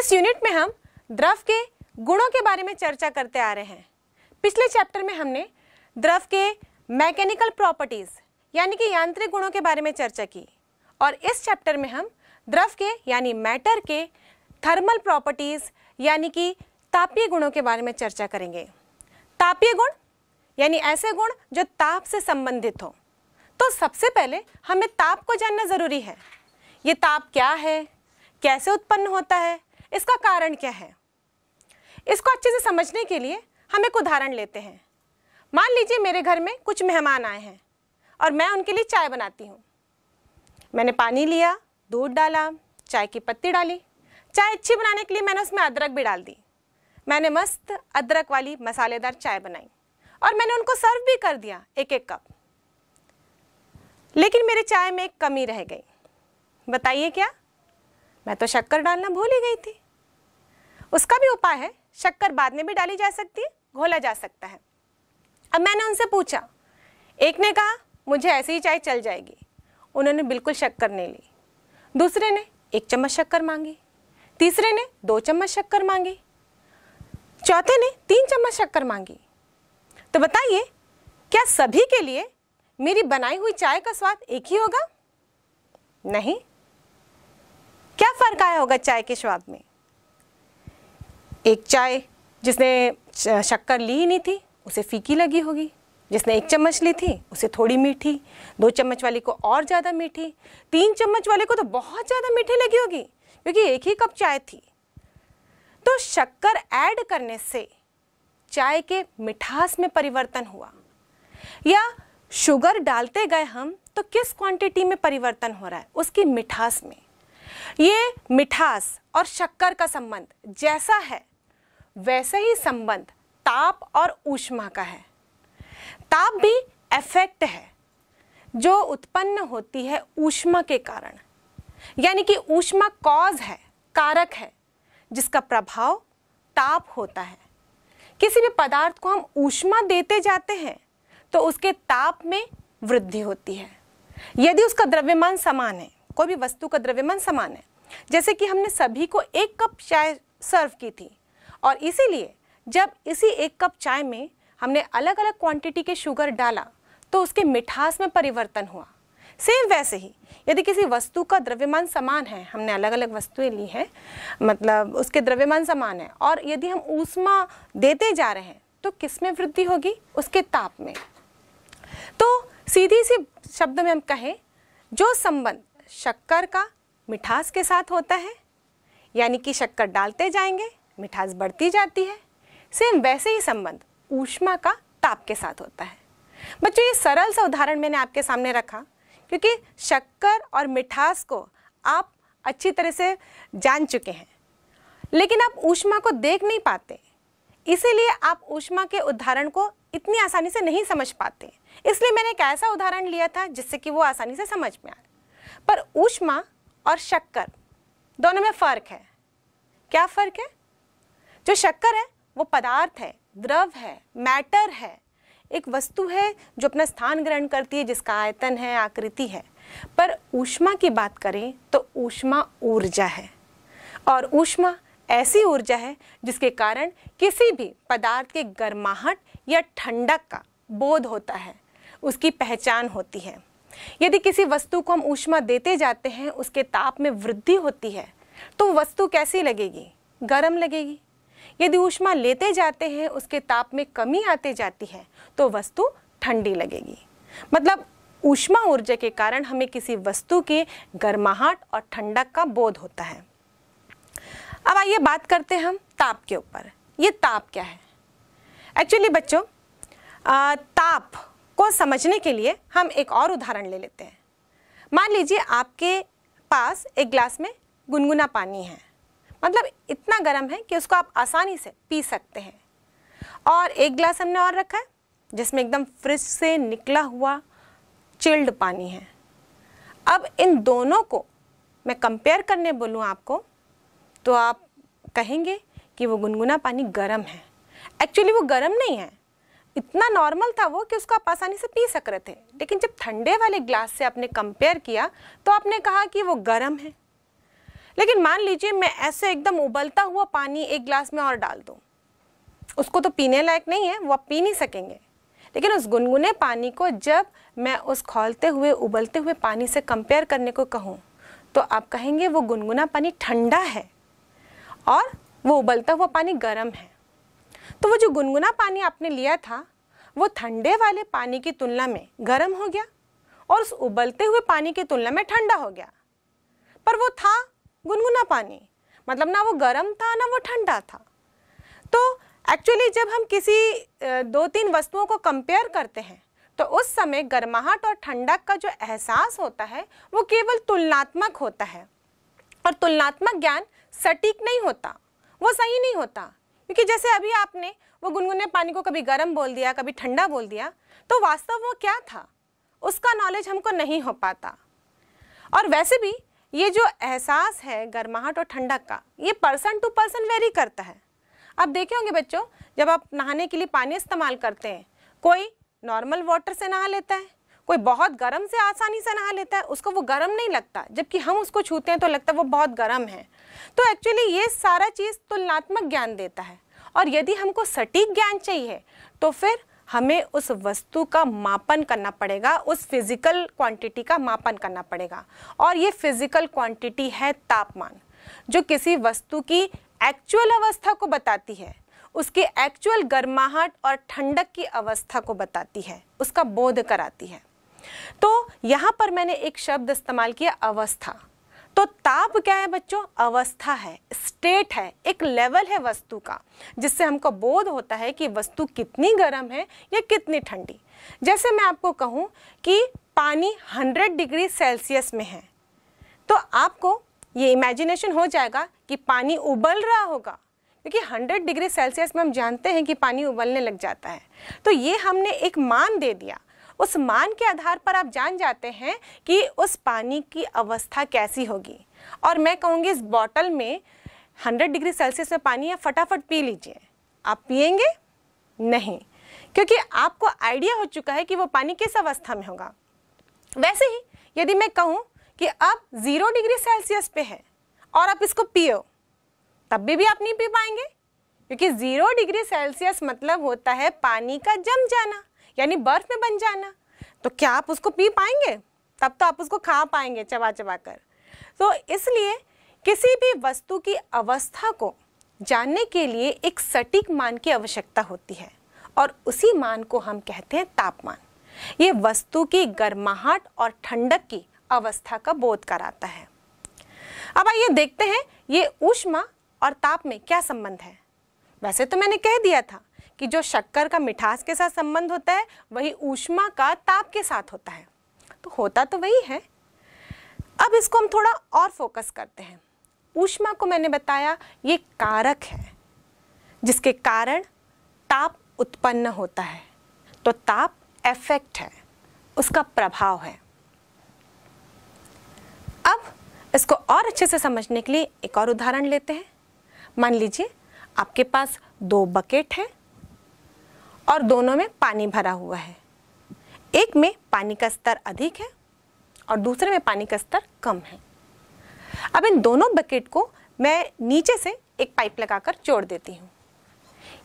इस यूनिट में हम द्रव के गुणों के बारे में चर्चा करते आ रहे हैं। पिछले चैप्टर में हमने द्रव के मैकेनिकल प्रॉपर्टीज़ यानी कि यांत्रिक गुणों के बारे में चर्चा की। और इस चैप्टर में हम द्रव के, यानी मैटर के थर्मल प्रॉपर्टीज़ यानी कि तापीय गुणों के बारे में चर्चा करेंगे। तापीय गुण, यानी ऐसे गुण जो ताप से संबंधित हो। तो सबसे पहले हमें ताप को जानना ज़रूरी है। ये ताप क्या है? कैसे उत्पन्न होता है? इसका कारण क्या है? इसको अच्छे से समझने के लिए हम एक उदाहरण लेते हैं। मान लीजिए मेरे घर में कुछ मेहमान आए हैं और मैं उनके लिए चाय बनाती हूँ। मैंने पानी लिया, दूध डाला, चाय की पत्ती डाली। चाय अच्छी बनाने के लिए मैंने उसमें अदरक भी डाल दी। मैंने मस्त अदरक वाली मसालेदार चाय बनाई और मैंने उनको सर्व भी कर दिया एक एक कप। लेकिन मेरी चाय में एक कमी रह गई। बताइए क्या? मैं तो शक्कर डालना भूल ही गई थी। उसका भी उपाय है, शक्कर बाद में भी डाली जा सकती है, घोला जा सकता है। अब मैंने उनसे पूछा, एक ने कहा, मुझे ऐसी ही चाय चल जाएगी। उन्होंने बिल्कुल शक्कर नहीं ली। दूसरे ने, एक चम्मच शक्कर मांगी। तीसरे ने, दो चम्मच शक्कर मांगी। चौथे ने, तीन चम्मच शक्कर मांगी। तो बताइए, क्या सभी के लिए मेरी बनाई हुई चाय का स्वाद एक ही होगा? नहीं। क्या फ़र्क आया होगा चाय के स्वाद में? एक चाय जिसने शक्कर ली ही नहीं थी, उसे फीकी लगी होगी। जिसने एक चम्मच ली थी, उसे थोड़ी मीठी, दो चम्मच वाली को और ज़्यादा मीठी, तीन चम्मच वाले को तो बहुत ज़्यादा मीठी लगी होगी, क्योंकि एक ही कप चाय थी। तो शक्कर ऐड करने से चाय के मिठास में परिवर्तन हुआ। या शुगर डालते गए हम तो किस क्वांटिटी में परिवर्तन हो रहा है? उसकी मिठास में। ये मिठास और शक्कर का संबंध जैसा है वैसे ही संबंध ताप और ऊष्मा का है। ताप भी इफ़ेक्ट है, जो उत्पन्न होती है ऊष्मा के कारण। यानी कि ऊष्मा कॉज है, कारक है, जिसका प्रभाव ताप होता है। किसी भी पदार्थ को हम ऊष्मा देते जाते हैं तो उसके ताप में वृद्धि होती है। यदि उसका द्रव्यमान समान है, कोई भी वस्तु का द्रव्यमान समान है, जैसे कि हमने सभी को एक कप चाय सर्व की थी और इसीलिए जब इसी एक कप चाय में हमने अलग अलग क्वांटिटी के शुगर डाला तो उसके मिठास में परिवर्तन हुआ। सेम वैसे ही, यदि किसी वस्तु का द्रव्यमान समान है, हमने अलग अलग वस्तुएँ ली हैं मतलब उसके द्रव्यमान समान है, और यदि हम ऊष्मा देते जा रहे हैं तो किसमें वृद्धि होगी? उसके ताप में। तो सीधी सी शब्द में हम कहें, जो संबंध शक्कर का मिठास के साथ होता है, यानी कि शक्कर डालते जाएँगे मिठास बढ़ती जाती है। सेम वैसे ही संबंध ऊष्मा का ताप के साथ होता है। बच्चों, ये सरल सा उदाहरण मैंने आपके सामने रखा, क्योंकि शक्कर और मिठास को आप अच्छी तरह से जान चुके हैं। लेकिन आप ऊष्मा को देख नहीं पाते। इसीलिए आप ऊष्मा के उदाहरण को इतनी आसानी से नहीं समझ पाते। इसलिए मैंने एक ऐसा उदाहरण लिया था, जिससे कि वो आसानी से समझ में आए। पर ऊष्मा और शक्कर, दोनों में फ़र्क है। क्या फ़र्क है? जो शक्कर है, वो पदार्थ है, द्रव है, मैटर है। एक वस्तु है जो अपना स्थान ग्रहण करती है, जिसका आयतन है, आकृति है। पर ऊष्मा की बात करें तो ऊष्मा ऊर्जा है। और ऊष्मा ऐसी ऊर्जा है, जिसके कारण किसी भी पदार्थ के गर्माहट या ठंडक का बोध होता है, उसकी पहचान होती है। यदि किसी वस्तु को हम ऊष्मा देते जाते हैं, उसके ताप में वृद्धि होती है तो वस्तु कैसी लगेगी? गर्म लगेगी। यदि ऊष्मा लेते जाते हैं, उसके ताप में कमी आते जाती है तो वस्तु ठंडी लगेगी। मतलब ऊष्मा ऊर्जा के कारण हमें किसी वस्तु के गर्माहट और ठंडक का बोध होता है। अब आइए बात करते हैं हम ताप के ऊपर। ये ताप क्या है? एक्चुअली बच्चों ताप को समझने के लिए हम एक और उदाहरण ले लेते हैं। मान लीजिए आपके पास एक ग्लास में गुनगुना पानी है। मतलब इतना गर्म है कि उसको आप आसानी से पी सकते हैं। और एक गिलास हमने और रखा है, जिसमें एकदम फ्रिज से निकला हुआ चिल्ड पानी है। अब इन दोनों को मैं कंपेयर करने बोलूँ आपको तो आप कहेंगे कि वो गुनगुना पानी गर्म है। एक्चुअली वो गर्म नहीं है। इतना नॉर्मल था वो कि उसको आप आसानी से पी सक रहे थे। लेकिन जब ठंडे वाले ग्लास से आपने कंपेयर किया तो आपने कहा कि वो गर्म है। लेकिन मान लीजिए मैं ऐसे एकदम उबलता हुआ पानी एक ग्लास में और डाल दूँ। उसको तो पीने लायक नहीं है, वो आप पी नहीं सकेंगे। लेकिन उस गुनगुने पानी को जब मैं उस खोलते हुए, उबलते हुए पानी से कंपेयर करने को कहूँ तो आप कहेंगे वो गुनगुना पानी ठंडा है और वो उबलता हुआ पानी गर्म है। तो वो जो गुनगुना पानी आपने लिया था, वो ठंडे वाले पानी की तुलना में गर्म हो गया और उस उबलते हुए पानी की तुलना में ठंडा हो गया। पर वो था गुनगुना पानी। मतलब ना वो गर्म था, ना वो ठंडा था। तो एक्चुअली जब हम किसी दो तीन वस्तुओं को कंपेयर करते हैं तो उस समय गर्माहट और ठंडक का जो एहसास होता है, वो केवल तुलनात्मक होता है। और तुलनात्मक ज्ञान सटीक नहीं होता, वो सही नहीं होता। क्योंकि जैसे अभी आपने वो गुनगुने पानी को कभी गर्म बोल दिया, कभी ठंडा बोल दिया तो वास्तव वो क्या था? उसका नॉलेज हमको नहीं हो पाता। और वैसे भी ये जो एहसास है गर्माहट और ठंडक का, ये पर्सन टू पर्सन वेरी करता है। आप देखे होंगे बच्चों, जब आप नहाने के लिए पानी इस्तेमाल करते हैं, कोई नॉर्मल वाटर से नहा लेता है, कोई बहुत गर्म से आसानी से नहा लेता है, उसको वो गर्म नहीं लगता, जबकि हम उसको छूते हैं तो लगता है वो बहुत गर्म है। तो एक्चुअली ये सारा चीज़ तुलनात्मक ज्ञान देता है। और यदि हमको सटीक ज्ञान चाहिए तो फिर हमें उस वस्तु का मापन करना पड़ेगा, उस फ़िज़िकल क्वांटिटी का मापन करना पड़ेगा। और ये फ़िज़िकल क्वांटिटी है तापमान, जो किसी वस्तु की एक्चुअल अवस्था को बताती है। उसके एक्चुअल गर्माहट और ठंडक की अवस्था को बताती है, उसका बोध कराती है। तो यहाँ पर मैंने एक शब्द इस्तेमाल किया, अवस्था। तो ताप क्या है बच्चों? अवस्था है स्टेट है, एक लेवल है वस्तु का, जिससे हमको बोध होता है कि वस्तु कितनी गर्म है या कितनी ठंडी। जैसे मैं आपको कहूँ कि पानी 100 डिग्री सेल्सियस में है तो आपको ये इमेजिनेशन हो जाएगा कि पानी उबल रहा होगा, क्योंकि 100 डिग्री सेल्सियस में हम जानते हैं कि पानी उबलने लग जाता है। तो ये हमने एक मान दे दिया उस मान के आधार पर आप जान जाते हैं कि उस पानी की अवस्था कैसी होगी। और मैं कहूँगी इस बॉटल में 100 डिग्री सेल्सियस में पानी है फटाफट पी लीजिए। आप पियेंगे नहीं। क्योंकि आपको आइडिया हो चुका है कि वो पानी किस अवस्था में होगा। वैसे ही यदि मैं कहूँ कि अब ज़ीरो डिग्री सेल्सियस पे है और आप इसको पियो तब भी, भी आप नहीं पी पाएँगे। क्योंकि ज़ीरो डिग्री सेल्सियस मतलब होता है पानी का जम जाना। यानी बर्फ़ में बन जाना। तो क्या आप उसको पी पाएँगे? तब तो आप उसको खा पाएँगे चबा चबा कर। तो इसलिए किसी भी वस्तु की अवस्था को जानने के लिए एक सटीक मान की आवश्यकता होती है, और उसी मान को हम कहते हैं तापमान। ये वस्तु की गर्माहट और ठंडक की अवस्था का बोध कराता है। अब आइए देखते हैं ये ऊष्मा और ताप में क्या संबंध है। वैसे तो मैंने कह दिया था कि जो शक्कर का मिठास के साथ संबंध होता है, वही ऊष्मा का ताप के साथ होता है। तो होता तो वही है। अब इसको हम थोड़ा और फोकस करते हैं। ऊष्मा को मैंने बताया, ये कारक है, जिसके कारण ताप उत्पन्न होता है। तो ताप इफ़ेक्ट है, उसका प्रभाव है। अब इसको और अच्छे से समझने के लिए एक और उदाहरण लेते हैं। मान लीजिए, आपके पास दो बकेट हैं। और दोनों में पानी भरा हुआ है। एक में पानी का स्तर अधिक है और दूसरे में पानी का स्तर कम है। अब इन दोनों बकेट को मैं नीचे से एक पाइप लगाकर जोड़ देती हूँ।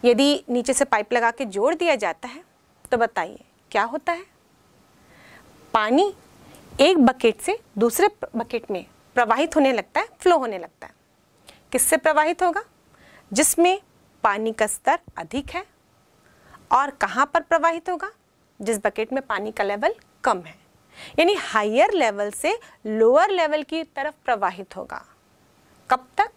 यदि नीचे से पाइप लगा के जोड़ दिया जाता है तो बताइए, क्या होता है? पानी एक बकेट से दूसरे बकेट में प्रवाहित होने लगता है, फ्लो होने लगता है। किससे प्रवाहित होगा? जिसमें पानी का स्तर अधिक है और कहाँ पर प्रवाहित होगा? जिस बकेट में पानी का लेवल कम है। यानी हायर लेवल से लोअर लेवल की तरफ़ प्रवाहित होगा। कब तक?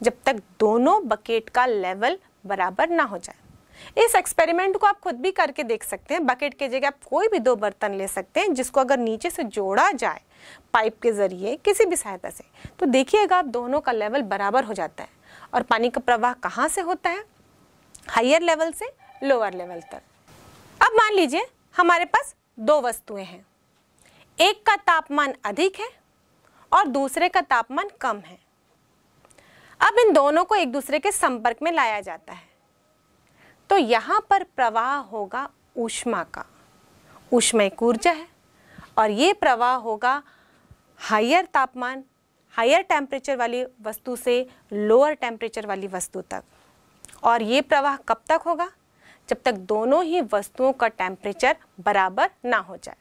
जब तक दोनों बकेट का लेवल बराबर ना हो जाए। इस एक्सपेरिमेंट को आप खुद भी करके देख सकते हैं। बकेट के जगह आप कोई भी दो बर्तन ले सकते हैं, जिसको अगर नीचे से जोड़ा जाए पाइप के ज़रिए किसी भी सहायता से तो देखिएगा आप दोनों का लेवल बराबर हो जाता है। और पानी का प्रवाह कहाँ से होता है? हाइयर लेवल से लोअर लेवल तक। अब मान लीजिए, हमारे पास दो वस्तुएँ हैं। एक का तापमान अधिक है और दूसरे का तापमान कम है। अब इन दोनों को एक दूसरे के संपर्क में लाया जाता है। तो यहाँ पर प्रवाह होगा ऊष्मा का। ऊष्मा एक ऊर्जा है और ये प्रवाह होगा हायर तापमान हायर टेम्परेचर वाली वस्तु से लोअर टेम्परेचर वाली वस्तु तक। और ये प्रवाह कब तक होगा? जब तक दोनों ही वस्तुओं का टेम्परेचर बराबर ना हो जाए।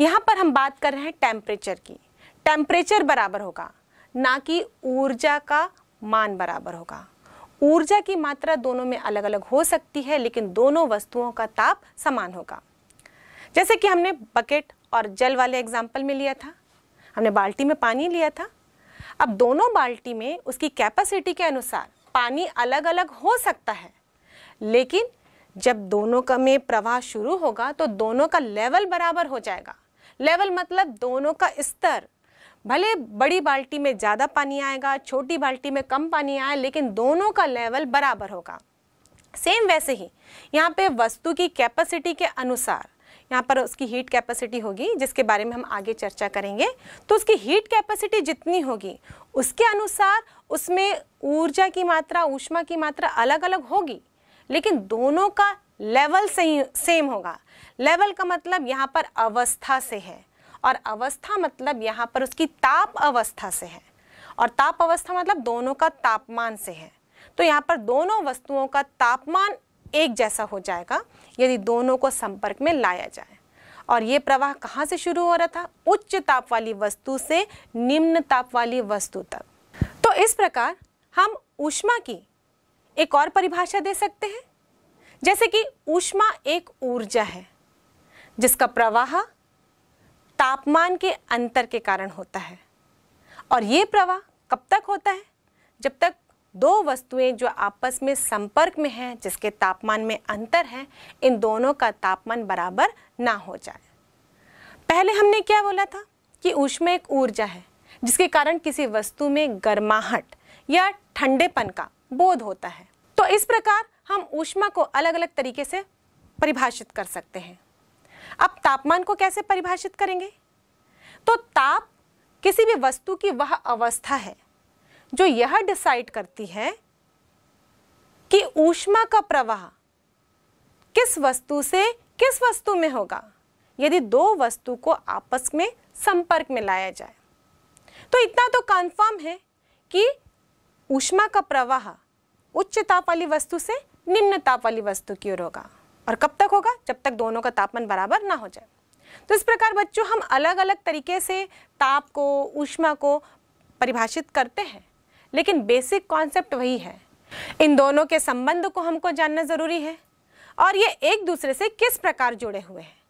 यहाँ पर हम बात कर रहे हैं टेम्परेचर की। टेम्परेचर बराबर होगा, ना कि ऊर्जा का मान बराबर होगा। ऊर्जा की मात्रा दोनों में अलग अलग हो सकती है, लेकिन दोनों वस्तुओं का ताप समान होगा। जैसे कि हमने बकेट और जल वाले एग्ज़ाम्पल में लिया था। हमने बाल्टी में पानी लिया था। अब दोनों बाल्टी में उसकी कैपेसिटी के अनुसार पानी अलग अलग हो सकता है, लेकिन जब दोनों का में प्रवाह शुरू होगा तो दोनों का लेवल बराबर हो जाएगा। लेवल मतलब दोनों का स्तर। भले बड़ी बाल्टी में ज़्यादा पानी आएगा, छोटी बाल्टी में कम पानी आए, लेकिन दोनों का लेवल बराबर होगा। सेम वैसे ही, यहाँ पे वस्तु की कैपेसिटी के अनुसार, यहाँ पर उसकी हीट कैपेसिटी होगी, जिसके बारे में हम आगे चर्चा करेंगे। तो उसकी हीट कैपेसिटी जितनी होगी, उसके अनुसार उसमें ऊर्जा की मात्रा, ऊष्मा की मात्रा अलग अलग होगी। लेकिन दोनों का लेवल सही सेम होगा। लेवल का मतलब यहाँ पर अवस्था से है और अवस्था मतलब यहाँ पर उसकी ताप अवस्था से है। और ताप अवस्था मतलब दोनों का तापमान से है। तो यहाँ पर दोनों वस्तुओं का तापमान एक जैसा हो जाएगा, यदि दोनों को संपर्क में लाया जाए। और ये प्रवाह कहाँ से शुरू हो रहा था? उच्च ताप वाली वस्तु से निम्न ताप वाली वस्तु तक। तो इस प्रकार हम ऊष्मा की एक और परिभाषा दे सकते हैं? जैसे कि ऊष्मा एक ऊर्जा है, जिसका प्रवाह तापमान के अंतर के कारण होता है। और ये प्रवाह कब तक होता है? जब तक दो वस्तुएँ जो आपस में संपर्क में हैं, जिसके तापमान में अंतर है, इन दोनों का तापमान बराबर ना हो जाए। पहले हमने क्या बोला था कि ऊष्मा एक ऊर्जा है, जिसके कारण किसी वस्तु में गर्माहट या ठंडेपन का बोध होता है। तो इस प्रकार हम ऊष्मा को अलग अलग तरीके से परिभाषित कर सकते हैं। अब तापमान को कैसे परिभाषित करेंगे? तो ताप किसी भी वस्तु की वह अवस्था है, जो यह डिसाइड करती है कि ऊष्मा का प्रवाह किस वस्तु से किस वस्तु में होगा, यदि दो वस्तु को आपस में संपर्क में लाया जाए। तो इतना तो कंफर्म है कि ऊष्मा का प्रवाह उच्च ताप वाली वस्तु से निम्न ताप वाली वस्तु की ओर होगा। और कब तक होगा? जब तक दोनों का तापमान बराबर ना हो जाए। तो इस प्रकार बच्चों हम अलग अलग तरीके से ताप को, ऊष्मा को परिभाषित करते हैं। लेकिन बेसिक कॉन्सेप्ट वही है। इन दोनों के संबंध को हमको जानना ज़रूरी है। और ये एक दूसरे से किस प्रकार जुड़े हुए हैं?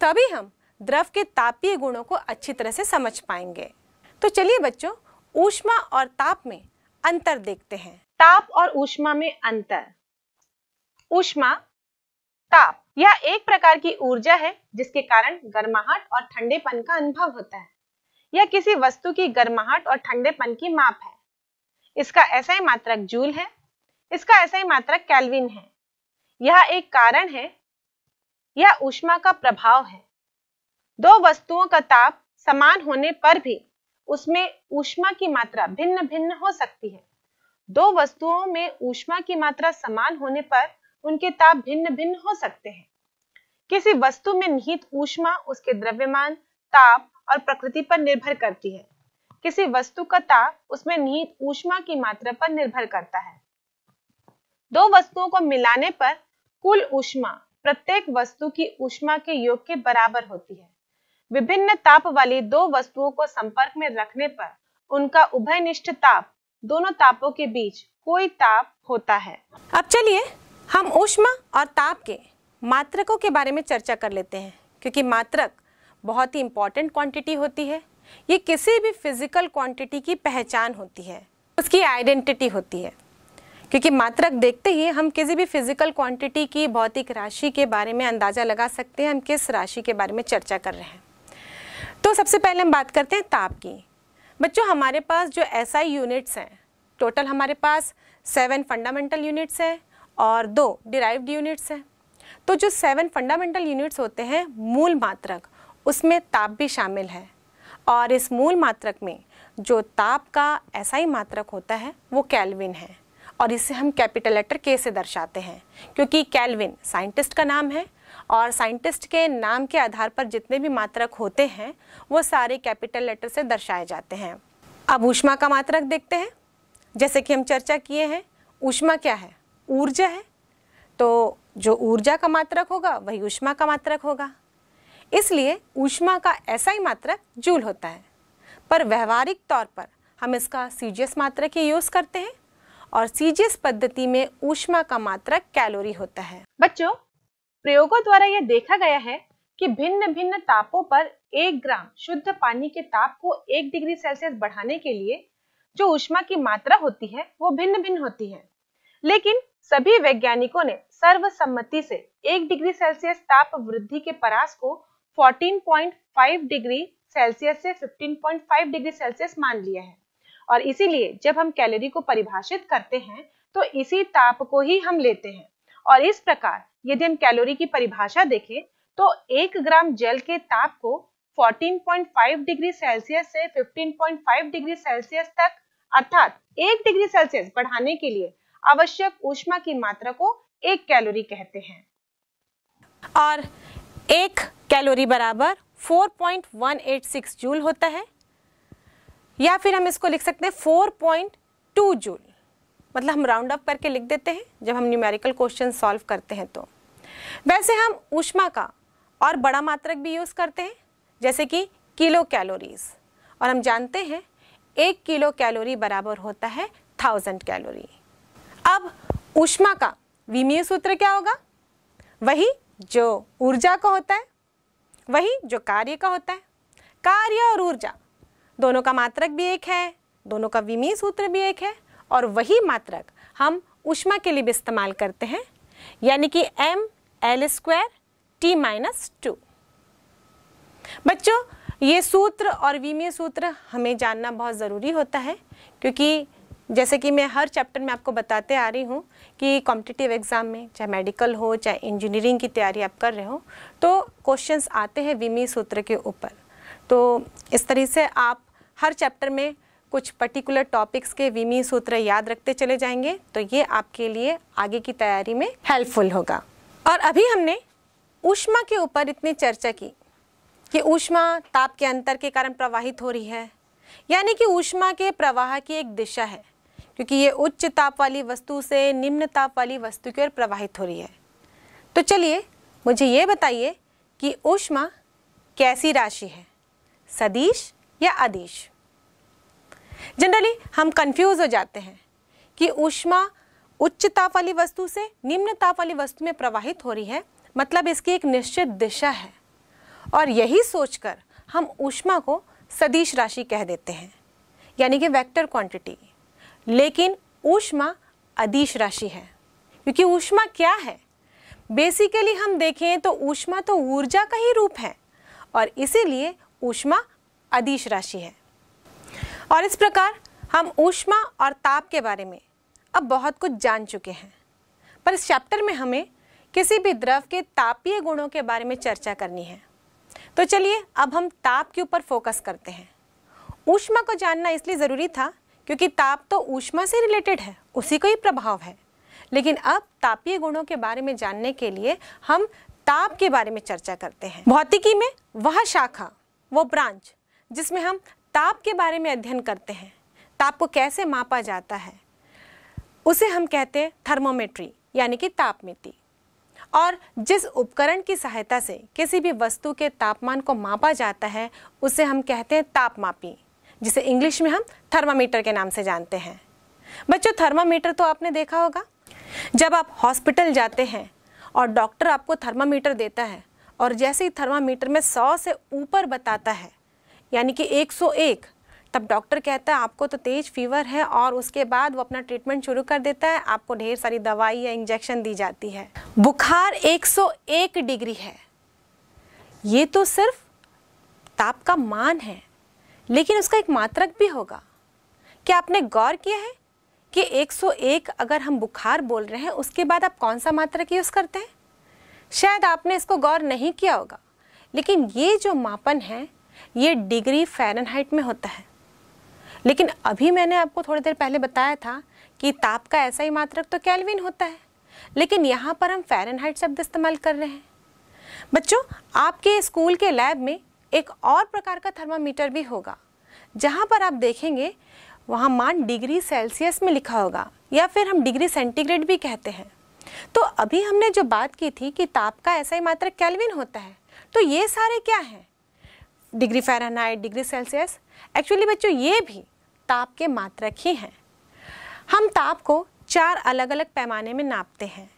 तभी हम द्रव के तापीय गुणों को अच्छी तरह से समझ पाएँगे। तो चलिए बच्चों, ऊष्मा और ताप में अंतर देखते हैं। ताप और ऊष्मा में अंतर। ऊष्मा, ताप, यह एक प्रकार की ऊर्जा है जिसके कारण गर्माहट और ठंडेपन का अनुभव होता है। यह किसी वस्तु की गर्माहट और ठंडेपन की माप है। इसका ऐसा ही मात्रक जूल है। इसका ऐसा ही मात्रक कैल्विन है। यह एक कारण है। यह ऊष्मा का प्रभाव है। दो वस्तुओं का ताप समान होने पर भी उसमें ऊष्मा की मात्रा भिन्न भिन्न हो सकती है। दो वस्तुओं में ऊष्मा की मात्रा समान होने पर उनके ताप भिन्न भिन्न हो सकते हैं। किसी वस्तु में निहित ऊष्मा उसके द्रव्यमान, ताप और प्रकृति पर निर्भर करती है। किसी वस्तु का ताप उसमें निहित ऊष्मा की मात्रा पर निर्भर करता है। दो वस्तुओं को मिलाने पर कुल ऊष्मा प्रत्येक वस्तु की ऊष्मा के योग के बराबर होती है। विभिन्न ताप वाली दो वस्तुओं को संपर्क में रखने पर उनका उभयनिष्ठ ताप दोनों तापों के बीच कोई ताप होता है। अब चलिए, हम ऊष्मा और ताप के मात्रकों के बारे में चर्चा कर लेते हैं, क्योंकि मात्रक बहुत ही इंपॉर्टेंट क्वांटिटी होती है। ये किसी भी फ़िज़िकल क्वांटिटी की पहचान होती है, उसकी आइडेंटिटी होती है। क्योंकि मात्रक देखते ही हम किसी भी फ़िज़िकल क्वांटिटी की भौतिक राशि के बारे में अंदाज़ा लगा सकते हैं, हम किस राशि के बारे में चर्चा कर रहे हैं। तो सबसे पहले हम बात करते हैं ताप की। बच्चों, हमारे पास जो एसआई यूनिट्स हैं टोटल हमारे पास सेवन फंडामेंटल यूनिट्स हैं और दो डिराइव्ड यूनिट्स हैं। तो जो सेवन फंडामेंटल यूनिट्स होते हैं, मूल मात्रक, उसमें ताप भी शामिल है और इस मूल मात्रक में जो ताप का ऐसा ही मात्रक होता है, वो कैलविन है और इसे हम कैपिटल लेटर के से दर्शाते हैं, क्योंकि कैलविन साइंटिस्ट का नाम है और साइंटिस्ट के नाम के आधार पर जितने भी मात्रक होते हैं, वो सारे कैपिटल लेटर से दर्शाए जाते हैं। अब ऊष्मा का मात्रक देखते हैं। जैसे कि हम चर्चा किए हैं, ऊष्मा क्या है? ऊर्जा है। तो जो ऊर्जा का मात्रक होगा, वही ऊष्मा का मात्रक होगा। इसलिए ऊष्मा का ऐसा ही मात्रक जूल होता है। पर व्यवहारिक तौर पर हम इसका सीजीएस मात्रक ही यूज़ करते हैं और सीजीएस पद्धति में ऊष्मा का मात्रक कैलोरी होता है। बच्चों प्रयोगों द्वारा यह देखा गया है कि भिन्न भिन्न तापों पर एक ग्राम शुद्ध पानी के ताप को एक डिग्री सेल्सियस बढ़ाने के लिए जो ऊष्मा की मात्रा होती है, वो भिन्न भिन्न होती है। लेकिन सभी वैज्ञानिकों ने सर्वसम्मति से एक डिग्री सेल्सियस ताप वृद्धि के परास को 14.5 डिग्री सेल्सियस से 15.5 डिग्री सेल्सियस मान लिया है। और इसीलिए जब हम कैलोरी को परिभाषित करते हैं तो इसी ताप को ही हम लेते हैं। और इस प्रकार यदि हम कैलोरी की परिभाषा देखें तो एक ग्राम जल के ताप को 14.5 डिग्री सेल्सियस से 15.5 डिग्री सेल्सियस तक, अर्थात एक डिग्री सेल्सियस बढ़ाने के लिए आवश्यक ऊष्मा की मात्रा को एक कैलोरी कहते हैं। और एक कैलोरी बराबर 4.186 जूल होता है, या फिर हम इसको लिख सकते हैं 4.2 जूल मतलब हम राउंड अप करके लिख देते हैं, जब हम न्यूमेरिकल क्वेश्चन सॉल्व करते हैं तो। वैसे हम ऊष्मा का और बड़ा मात्रक भी यूज़ करते हैं, जैसे कि किलो कैलोरीज और हम जानते हैं, एक किलो कैलोरी बराबर होता है थाउज़ेंड कैलोरी अब ऊष्मा का विमीय सूत्र क्या होगा? वही जो ऊर्जा का होता है, वही जो कार्य का होता है। कार्य और ऊर्जा, दोनों का मात्रक भी एक है, दोनों का विमीय सूत्र भी एक है। और वही मात्रक हम ऊष्मा के लिए भी इस्तेमाल करते हैं, यानी कि M L square T minus two बच्चों, ये सूत्र और विमीय सूत्र हमें जानना बहुत ज़रूरी होता है, क्योंकि जैसे कि मैं हर चैप्टर में आपको बताते आ रही हूँ कि कॉम्पिटिटिव एग्ज़ाम में, चाहे मेडिकल हो, चाहे इंजीनियरिंग की तैयारी आप कर रहे हो तो क्वेश्चंस आते हैं विमीय सूत्र के ऊपर। तो इस तरह से आप हर चैप्टर में कुछ पर्टिकुलर टॉपिक्स के विमी सूत्र याद रखते चले जाएँगे तो ये आपके लिए आगे की तैयारी में हेल्पफुल होगा। और अभी हमने ऊष्मा के ऊपर इतनी चर्चा की, कि ऊष्मा ताप के अंतर के कारण प्रवाहित हो रही है, यानी कि ऊष्मा के प्रवाह की एक दिशा है, क्योंकि ये उच्च ताप वाली वस्तु से निम्न ताप वाली वस्तु की ओर प्रवाहित हो रही है। तो चलिए, मुझे ये बताइए कि ऊष्मा कैसी राशि है, सदिश या अदिश? जनरली हम कंफ्यूज हो जाते हैं कि ऊष्मा उच्च ताप वाली वस्तु से निम्न ताप वाली वस्तु में प्रवाहित हो रही है। मतलब इसकी एक निश्चित दिशा है। और यही सोचकर हम ऊष्मा को सदिश राशि कह देते हैं। यानी कि वेक्टर क्वांटिटी लेकिन ऊष्मा अदिश राशि है। क्योंकि ऊष्मा क्या है? बेसिकली हम देखें तो ऊष्मा तो ऊर्जा का ही रूप है। और इसीलिए ऊष्मा अदिश राशि है। और इस प्रकार हम ऊष्मा और ताप के बारे में अब बहुत कुछ जान चुके हैं। पर इस चैप्टर में हमें किसी भी द्रव के तापीय गुणों के बारे में चर्चा करनी है। तो चलिए अब हम ताप के ऊपर फोकस करते हैं। ऊष्मा को जानना इसलिए ज़रूरी था क्योंकि ताप तो ऊष्मा से रिलेटेड है, उसी को ही प्रभाव है। लेकिन अब तापीय गुणों के बारे में जानने के लिए हम ताप के बारे में चर्चा करते हैं। भौतिकी में वह शाखा, वो ब्रांच जिसमें हम ताप के बारे में अध्ययन करते हैं। ताप को कैसे मापा जाता है? उसे हम कहते हैं थर्मोमेट्री, यानी कि तापमिति। और जिस उपकरण की सहायता से किसी भी वस्तु के तापमान को मापा जाता है, उसे हम कहते हैं तापमापी, जिसे इंग्लिश में हम थर्मामीटर के नाम से जानते हैं। बच्चों, थर्मामीटर तो आपने देखा होगा। जब आप हॉस्पिटल जाते हैं और डॉक्टर आपको थर्मामीटर देता है और जैसे ही थर्मामीटर में सौ से ऊपर बताता है यानी कि 101 तब डॉक्टर कहता है, आपको तो तेज फीवर है और उसके बाद वो अपना ट्रीटमेंट शुरू कर देता है। आपको ढेर सारी दवाई या इंजेक्शन दी जाती है। बुखार 101 डिग्री है। ये तो सिर्फ़ ताप का मान है, लेकिन उसका एक मात्रक भी होगा। क्या आपने गौर किया है कि 101 अगर हम बुखार बोल रहे हैं, उसके बाद आप कौन सा मात्रक यूज़ करते हैं? शायद आपने इसको गौर नहीं किया होगा। लेकिन ये जो मापन है ये डिग्री फ़ारेनहाइट में होता है। लेकिन अभी मैंने आपको थोड़ी देर पहले बताया था कि ताप का ऐसा ही मात्रक तो कैलविन होता है। लेकिन यहाँ पर हम फ़ारेनहाइट शब्द इस्तेमाल कर रहे हैं। बच्चों, आपके स्कूल के लैब में एक और प्रकार का थर्मामीटर भी होगा, जहाँ पर आप देखेंगे वहाँ मान डिग्री सेल्सियस में लिखा होगा, या फिर हम डिग्री सेंटीग्रेड भी कहते हैं। तो अभी हमने जो बात की थी कि ताप का ऐसा ही मात्र कैलविन होता है तो ये सारे क्या हैं? Degree Fahrenheit, degree Celsius. Actually बच्चों, ये भी ताप के मात्रक ही हैं। हम ताप को चार अलग अलग पैमाने में नापते हैं।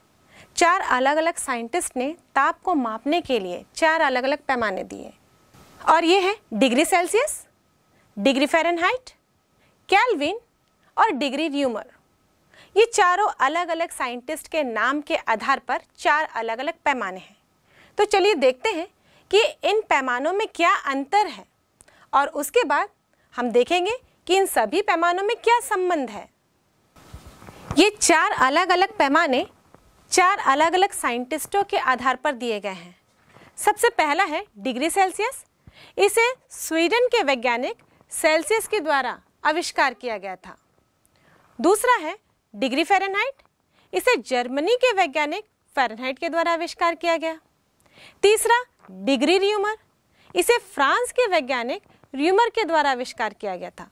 चार अलग अलग साइंटिस्ट ने ताप को मापने के लिए चार अलग अलग पैमाने दिए। और ये है degree Celsius, degree Fahrenheit, kelvin और डिग्री र्यूमर ये चारों अलग अलग साइंटिस्ट के नाम के आधार पर चार अलग अलग पैमाने हैं। तो चलिए देखते हैं कि इन पैमानों में क्या अंतर है? और उसके बाद हम देखेंगे कि इन सभी पैमानों में क्या संबंध है। ये चार अलग अलग पैमाने चार अलग अलग साइंटिस्टों के आधार पर दिए गए हैं। सबसे पहला है डिग्री सेल्सियस। इसे स्वीडन के वैज्ञानिक सेल्सियस के द्वारा आविष्कार किया गया था। दूसरा है डिग्री फ़ारेनहाइट। इसे जर्मनी के वैज्ञानिक फ़ारेनहाइट के द्वारा आविष्कार किया गया। तीसरा डिग्री र्यूमर, इसे फ्रांस के वैज्ञानिक र्यूमर के द्वारा आविष्कार किया गया था।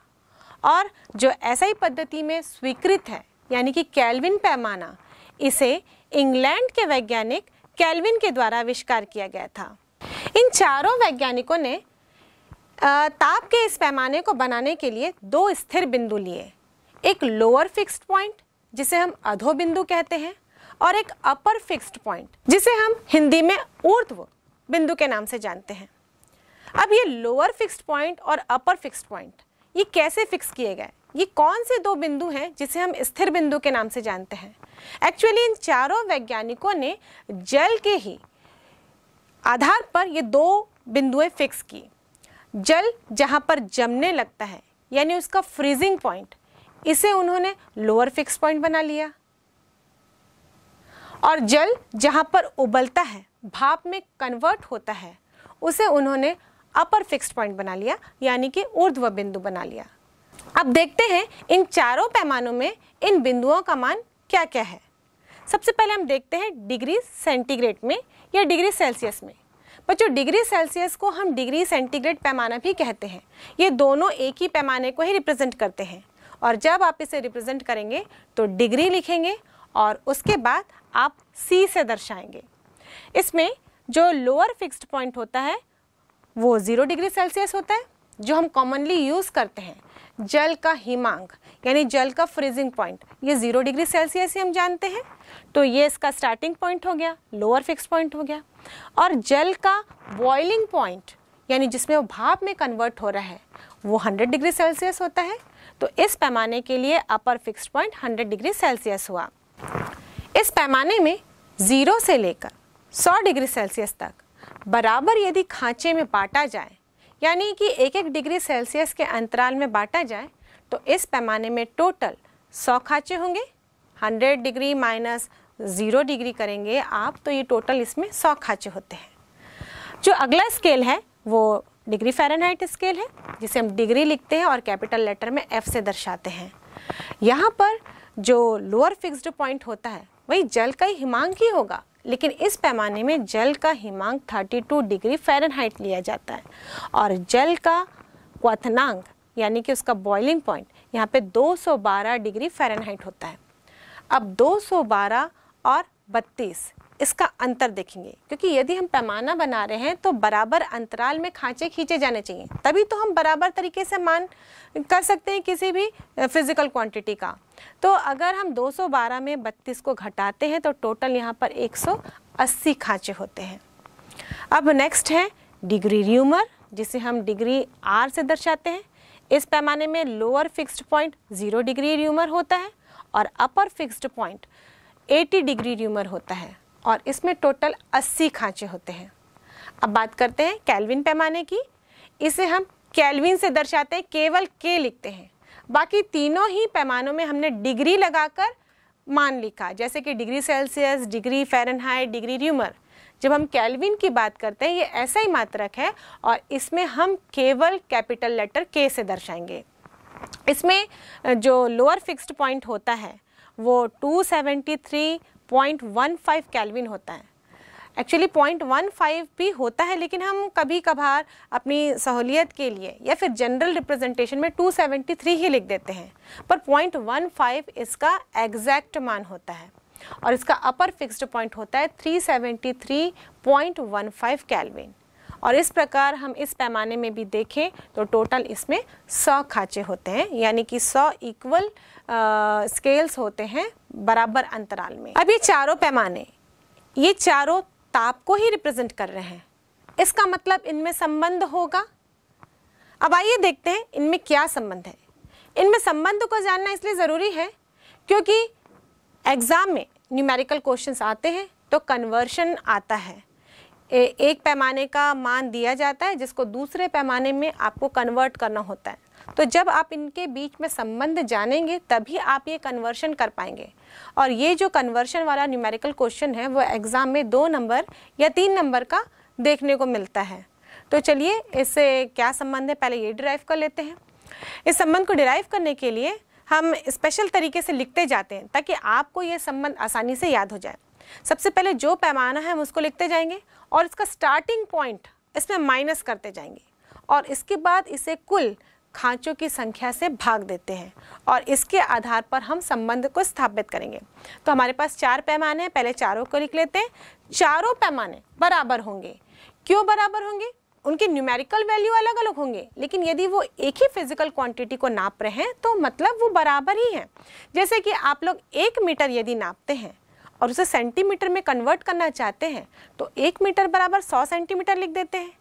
और जो ऐसा ही पद्धति में स्वीकृत है, यानी कि कैल्विन पैमाना, इसे इंग्लैंड के वैज्ञानिक कैल्विन के द्वारा आविष्कार किया गया था। इन चारों वैज्ञानिकों ने ताप के इस पैमाने को बनाने के लिए दो स्थिर बिंदु लिए। एक लोअर फिक्स्ड पॉइंट जिसे हम अधो बिंदु कहते हैं, और एक अपर फिक्स्ड पॉइंट जिसे हम हिंदी में ऊर्ध्व बिंदु के नाम से जानते हैं। अब ये लोअर फिक्स्ड पॉइंट और अपर फिक्स्ड पॉइंट ये कैसे फिक्स किए गए? ये कौन से दो बिंदु हैं जिसे हम स्थिर बिंदु के नाम से जानते हैं? एक्चुअली इन चारों वैज्ञानिकों ने जल के ही आधार पर ये दो बिंदुएँ फिक्स की। जल जहाँ पर जमने लगता है, यानी उसका फ्रीजिंग पॉइंट इसे उन्होंने लोअर फिक्स पॉइंट बना लिया। और जल जहाँ पर उबलता है भाप में कन्वर्ट होता है, उसे उन्होंने अपर फिक्स्ड पॉइंट बना लिया, यानी कि ऊर्ध्व बिंदु बना लिया। अब देखते हैं इन चारों पैमानों में इन बिंदुओं का मान क्या क्या है। सबसे पहले हम देखते हैं डिग्री सेंटीग्रेड में या डिग्री सेल्सियस में। बच्चों, डिग्री सेल्सियस को हम डिग्री सेंटीग्रेड पैमाना भी कहते हैं। ये दोनों एक ही पैमाने को ही रिप्रेजेंट करते हैं। और जब आप इसे रिप्रेजेंट करेंगे तो डिग्री लिखेंगे और उसके बाद आप सी से दर्शाएँगे। इसमें जो लोअर फिक्स्ड पॉइंट होता है, वो ज़ीरो डिग्री सेल्सियस होता है, जो हम कॉमनली यूज़ करते हैं। जल का हिमांक, यानी जल का फ्रीजिंग पॉइंट ये ज़ीरो डिग्री सेल्सियस ही हम जानते हैं। तो ये इसका स्टार्टिंग पॉइंट हो गया लोअर फिक्स पॉइंट हो गया। और जल का बॉइलिंग पॉइंट यानी जिसमें वो भाप में कन्वर्ट हो रहा है, वो 100 डिग्री सेल्सियस होता है। तो इस पैमाने के लिए upper fixed point 100 degree Celsius हुआ। इस पैमाने में ज़ीरो से लेकर 100 डिग्री सेल्सियस तक। बराबर यदि खांचे में बांटा जाए, यानी कि एक एक डिग्री सेल्सियस के अंतराल में बांटा जाए तो इस पैमाने में टोटल 100 खांचे होंगे। 100 डिग्री माइनस ज़ीरो डिग्री करेंगे आप तो ये टोटल इसमें 100 खांचे होते हैं। जो अगला स्केल है, वो डिग्री फ़ारेनहाइट स्केल है, जिसे हम डिग्री लिखते हैं और कैपिटल लेटर में एफ़ से दर्शाते हैं। यहाँ पर जो लोअर फिक्स्ड पॉइंट होता है, वही जल का ही हिमांक ही होगा। लेकिन इस पैमाने में जल का हिमांक 32 डिग्री फ़ारेनहाइट लिया जाता है। और जल का क्वथनांक, यानी कि उसका बॉइलिंग पॉइंट यहाँ पे 212 डिग्री फ़ारेनहाइट होता है। अब 212 और 32 इसका अंतर देखेंगे। क्योंकि यदि हम पैमाना बना रहे हैं तो बराबर अंतराल में खांचे खींचे जाने चाहिए। तभी तो हम बराबर तरीके से मान कर सकते हैं किसी भी फ़िज़िकल क्वांटिटी का। तो अगर हम 212 में 32 को घटाते हैं तो टोटल यहाँ पर 180 खांचे होते हैं। अब नेक्स्ट है डिग्री र्यूमर जिसे हम डिग्री आर से दर्शाते हैं। इस पैमाने में lower fixed point zero degree Reaumur होता है और upper fixed point 80 degree Reaumur होता है और इसमें टोटल 80 खांचे होते हैं। अब बात करते हैं कैलविन पैमाने की। इसे हम कैलविन से दर्शाते हैं, केवल के लिखते हैं। बाकी तीनों ही पैमानों में हमने डिग्री लगाकर मान लिखा, जैसे कि degree Celsius, degree Fahrenheit, degree Reaumur. जब हम कैलविन की बात करते हैं, ये ऐसा ही मात्रक है और इसमें हम केवल कैपिटल लेटर के से दर्शाएँगे। इसमें जो लोअर फिक्स्ड पॉइंट होता है, वो 273 पॉइंट वन फाइव कैलविन होता है। एक्चुअली पॉइंट वन फाइव भी होता है, लेकिन हम कभी कभार अपनी सहूलियत के लिए या फिर जनरल रिप्रेजेंटेशन में 273 ही लिख देते हैं। पर पॉइंट वन फाइव इसका एग्जैक्ट मान होता है और इसका अपर फिक्स्ड पॉइंट होता है 373.15 केल्विन और इस प्रकार हम इस पैमाने में भी देखें तो टोटल इसमें सौ खाँचे होते हैं, यानी कि सौ इक्वल स्केल्स होते हैं बराबर अंतराल में। अब ये चारों पैमाने, ये चारों ताप को ही रिप्रेजेंट कर रहे हैं। इसका मतलब इनमें संबंध होगा। अब आइए देखते हैं इनमें क्या संबंध है। इनमें संबंध को जानना इसलिए ज़रूरी है क्योंकि एग्ज़ाम में न्यूमेरिकल क्वेश्चंस आते हैं तो कन्वर्शन आता है। ए, एक पैमाने का मान दिया जाता है जिसको दूसरे पैमाने में आपको कन्वर्ट करना होता है। तो जब आप इनके बीच में संबंध जानेंगे तभी आप ये कन्वर्शन कर पाएँगे। और ये जो कन्वर्शन वाला न्यूमेरिकल क्वेश्चन है, वो एग्ज़ाम में दो नंबर या तीन नंबर का देखने को मिलता है। तो चलिए, इससे क्या संबंध है? पहले ये डिराइव कर लेते हैं। इस संबंध को डिराइव करने के लिए हम स्पेशल तरीके से लिखते जाते हैं, ताकि आपको ये संबंध आसानी से याद हो जाए। सबसे पहले जो पैमाना है हम उसको लिखते जाएँगे और इसका स्टार्टिंग पॉइंट इसमें माइनस करते जाएँगे। और इसके बाद इसे कुल खांचों की संख्या से भाग देते हैं और इसके आधार पर हम संबंध को स्थापित करेंगे। तो हमारे पास चार पैमाने हैं, पहले चारों को लिख लेते हैं। चारों पैमाने बराबर होंगे। क्यों बराबर होंगे? उनके न्यूमेरिकल वैल्यू अलग अलग होंगे, लेकिन यदि वो एक ही फ़िज़िकल क्वांटिटी को नाप रहे हैं तो मतलब वो बराबर ही हैं। जैसे कि आप लोग एक मीटर यदि नापते हैं और उसे सेंटीमीटर में कन्वर्ट करना चाहते हैं तो एक मीटर बराबर सौ सेंटीमीटर लिख देते हैं।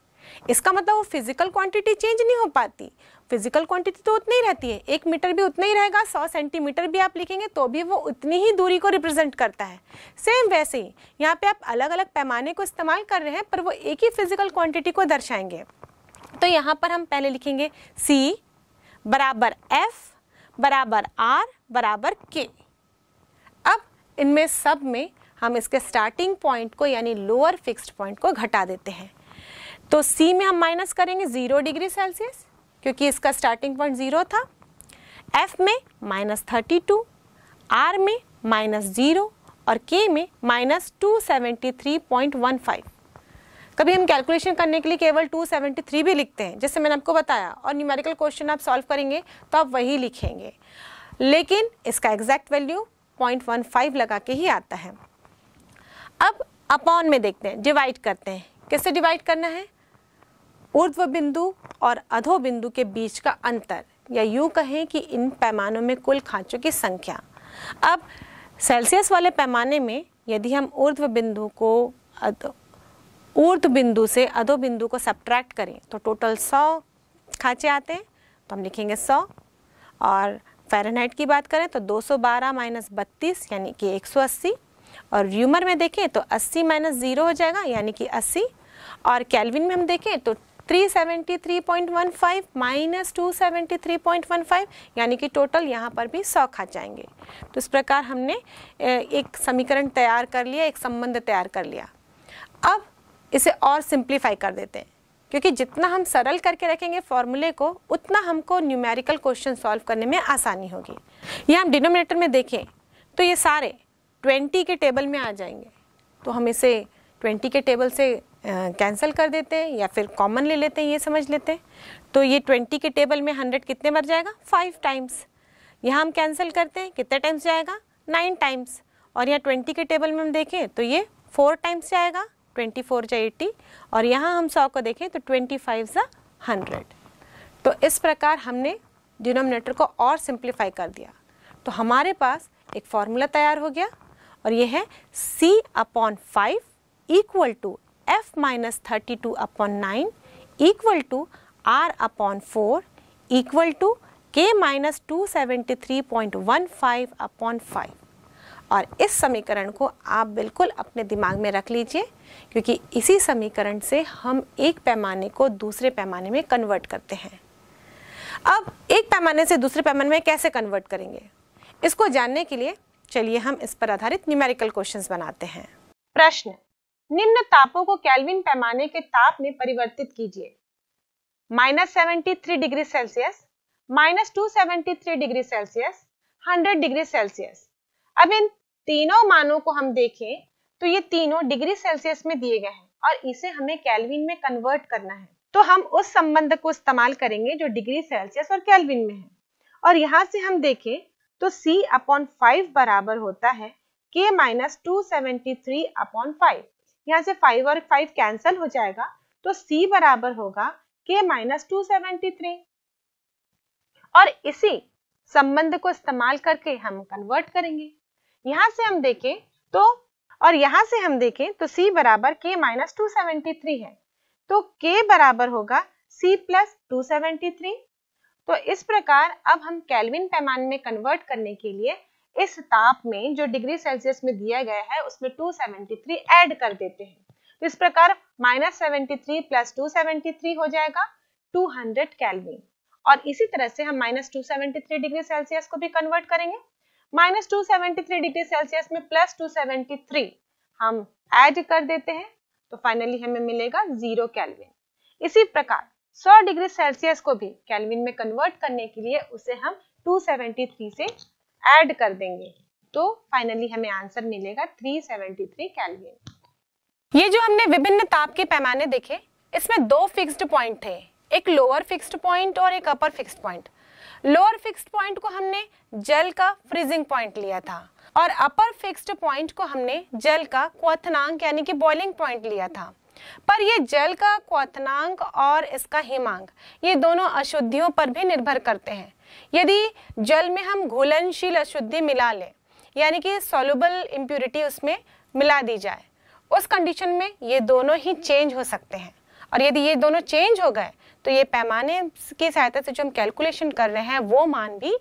इसका मतलब वो फ़िज़िकल क्वांटिटी चेंज नहीं हो पाती। फ़िज़िकल क्वांटिटी तो उतनी ही रहती है। एक मीटर भी उतना ही रहेगा, सौ सेंटीमीटर भी आप लिखेंगे तो भी वो उतनी ही दूरी को रिप्रेजेंट करता है। सेम वैसे ही, यहाँ पे आप अलग अलग पैमाने को इस्तेमाल कर रहे हैं, पर वो एक ही फ़िज़िकल क्वांटिटी को दर्शाएँगे। तो यहाँ पर हम पहले लिखेंगे सी बराबर एफ़ बराबर आर बराबर के अब इनमें सब में हम इसके स्टार्टिंग पॉइंट को, यानी लोअर फिक्स्ड पॉइंट को घटा देते हैं। तो C में हम माइनस करेंगे ज़ीरो डिग्री सेल्सियस क्योंकि इसका स्टार्टिंग पॉइंट ज़ीरो था। F में माइनस थर्टी टू आर में माइनस ज़ीरो और K में minus two seventy three point one five कभी हम कैलकुलेशन करने के लिए केवल 273 भी लिखते हैं, जैसे मैंने आपको बताया, और न्यूमेरिकल क्वेश्चन आप सॉल्व करेंगे तो आप वही लिखेंगे। लेकिन इसका एग्जैक्ट वैल्यू 0.15 लगा के ही आता है। अब अपॉन में देखते हैं डिवाइड करते हैं। किससे डिवाइड करना है? ऊर्ध्व बिंदु और अधो बिंदु के बीच का अंतर, या यूँ कहें कि इन पैमानों में कुल खांचों की संख्या। अब सेल्सियस वाले पैमाने में यदि हम ऊर्ध्व बिंदु को ऊर्ध्व बिंदु से अधो बिंदु को सब्ट्रैक्ट करें तो टोटल सौ खांचे आते हैं तो हम लिखेंगे सौ। और फ़ारेनहाइट की बात करें तो 212 सौ बारह माइनस बत्तीस, यानी कि 180 और र्यूमर में देखें तो 80 माइनस ज़ीरो हो जाएगा, यानी कि 80 और कैलविन में हम देखें तो 373.15 माइनस टू यानी कि टोटल यहाँ पर भी 100 खा जाएँगे। तो इस प्रकार हमने एक समीकरण तैयार कर लिया, एक संबंध तैयार कर लिया। अब इसे और सिंप्लीफाई कर देते हैं, क्योंकि जितना हम सरल करके रखेंगे फॉर्मूले को, उतना हमको न्यूमेरिकल क्वेश्चन सॉल्व करने में आसानी होगी। यहाँ हम डिनोमिनेटर में देखें तो ये सारे 20 के टेबल में आ जाएँगे। तो हम इसे 20 के टेबल से कैंसिल कर देते हैं या फिर कॉमन ले लेते हैं, ये समझ लेते हैं। तो ये 20 के टेबल में 100 कितने बार जाएगा? फाइव टाइम्स यहाँ हम कैंसिल करते हैं, कितने टाइम्स जाएगा? नाइन टाइम्स और यहाँ 20 के टेबल में हम देखें तो ये फोर टाइम्स जाएगा ट्वेंटी फोर जा एट्टी और यहाँ हम सौ को देखें तो ट्वेंटी फाइव ज़ा हंड्रेड तो इस प्रकार हमने डिनोमिनेटर को और सिंप्लीफाई कर दिया। तो हमारे पास एक फॉर्मूला तैयार हो गया, और ये है c upon five equal to minus thirty two upon nine equal to R upon four equal to K minus two one five upon five और इस समीकरण को आप बिल्कुल अपने दिमाग में रख लीजिए, क्योंकि इसी समीकरण से हम एक पैमाने को दूसरे पैमाने में कन्वर्ट करते हैं। अब एक पैमाने से दूसरे पैमाने में कैसे कन्वर्ट करेंगे? इसको जानने के लिए चलिए हम इस पर आधारित न्यूमेरिकल क्वेश्चंस बनाते हैं। प्रश्न निम्न तापों को केल्विन पैमाने के ताप में परिवर्तित कीजिए। Minus seventy three degree Celsius, minus two seventy three degree Celsius, hundred degree Celsius. अब इन तीनों मानों को हम देखें तो ये तीनों डिग्री सेल्सियस में दिए गए हैं और इसे हमें कैलविन में कन्वर्ट करना है। तो हम उस संबंध को इस्तेमाल करेंगे जो डिग्री सेल्सियस और कैलविन में है। और यहाँ से हम देखें तो C अपॉन फाइव बराबर होता है K minus two seventy three upon five यहाँ से फाइव और फाइव कैंसल हो जाएगा तो C बराबर होगा K minus two seventy three और इसी संबंध को इस्तेमाल करके हम कन्वर्ट करेंगे। यहाँ से हम देखें तो और यहाँ से हम देखें तो C बराबर K minus two seventy three है। तो K बराबर होगा C plus two seventy three तो इस प्रकार अब हम केल्विन पैमाने में कन्वर्ट करने के लिए इस ताप में जो डिग्री सेल्सियस में दिया गया है, उसमें 273 ऐड कर देते हैं। तो इस प्रकार माइनस सेवेंटी प्लस टू हो जाएगा 200 केल्विन और इसी तरह से हम माइनस टू डिग्री सेल्सियस को भी कन्वर्ट करेंगे। माइनस टू डिग्री सेल्सियस में प्लस टू हम ऐड कर देते हैं तो फाइनली हमें मिलेगा ज़ीरो कैलविन इसी प्रकार 100 डिग्री सेल्सियस को भी कैलविन में कन्वर्ट करने के लिए उसे हम 273 से ऐड कर देंगे तो फाइनली हमें आंसर मिलेगा 373 केल्विन ये जो हमने विभिन्न ताप के पैमाने देखे, इसमें दो फिक्स्ड पॉइंट थे, एक लोअर फिक्स्ड पॉइंट और एक upper fixed point lower fixed point को हमने जल का फ्रीजिंग पॉइंट लिया था और अपर फिक्स्ड पॉइंट को हमने जल का क्वथनांक, यानी कि बॉइलिंग पॉइंट लिया था। पर ये जल का क्वथनांक और इसका हिमांक, ये दोनों अशुद्धियों पर भी निर्भर करते हैं। यदि जल में हम घुलनशील अशुद्धि मिला लें, यानी कि सोलुबल इम्प्यूरिटी उसमें मिला दी जाए, उस कंडीशन में ये दोनों ही चेंज हो सकते हैं। और यदि ये दोनों चेंज हो गए तो ये पैमाने की सहायता से जो हम कैलकुलेशन कर रहे हैं, वो मान भी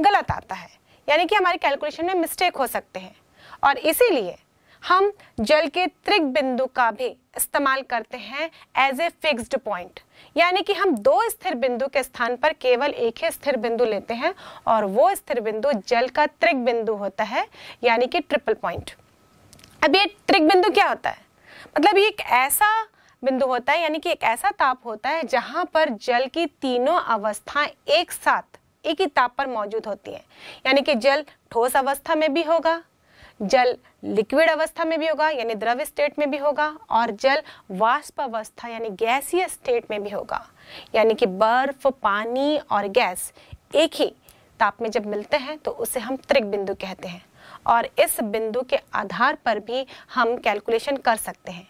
गलत आता है। यानी कि हमारे कैलकुलेशन में मिस्टेक हो सकते हैं। और इसीलिए हम जल के त्रिक बिंदु का भी इस्तेमाल करते हैं एज ए फिक्स्ड पॉइंट यानी कि हम दो स्थिर बिंदु के स्थान पर केवल एक ही स्थिर बिंदु लेते हैं और वो स्थिर बिंदु जल का त्रिक बिंदु होता है, यानी कि ट्रिपल पॉइंट अब ये त्रिक बिंदु क्या होता है? मतलब ये एक ऐसा बिंदु होता है, यानी कि एक ऐसा ताप होता है जहाँ पर जल की तीनों अवस्थाएँ एक साथ, एक ही ताप पर मौजूद होती है। यानी कि जल ठोस अवस्था में भी होगा जल लिक्विड अवस्था में भी होगा, यानी द्रव स्टेट में भी होगा, और जल वाष्प अवस्था, यानी गैसीय स्टेट में भी होगा। यानी कि बर्फ़, पानी और गैस एक ही ताप में जब मिलते हैं तो उसे हम त्रिक बिंदु कहते हैं। और इस बिंदु के आधार पर भी हम कैलकुलेशन कर सकते हैं।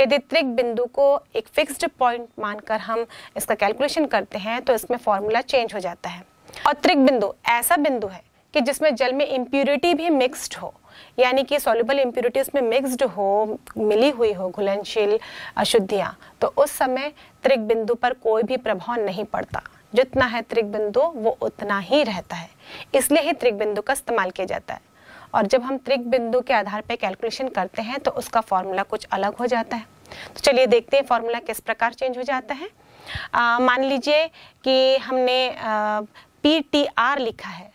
यदि त्रिक बिंदु को एक फिक्स्ड पॉइंट मानकर हम इसका कैलकुलेशन करते हैं तो इसमें फॉर्मूला चेंज हो जाता है। और त्रिक बिंदु ऐसा बिंदु है कि जिसमें जल में इम्प्यूरिटी भी मिक्स्ड हो। यानी कि सॉल्युबल इम्प्यूरिटी उसमें मिक्स्ड हो, मिली हुई हो घुलनशील अशुद्धियाँ तो उस समय त्रिक बिंदु पर कोई भी प्रभाव नहीं पड़ता। जितना है त्रिक बिंदु वो उतना ही रहता है। इसलिए ही त्रिक बिंदु का इस्तेमाल किया जाता है। और जब हम त्रिक बिंदु के आधार पर कैलकुलेशन करते हैं तो उसका फॉर्मूला कुछ अलग हो जाता है। तो चलिए देखते हैं फॉर्मूला किस प्रकार चेंज हो जाता है। मान लीजिए कि हमने पी लिखा है।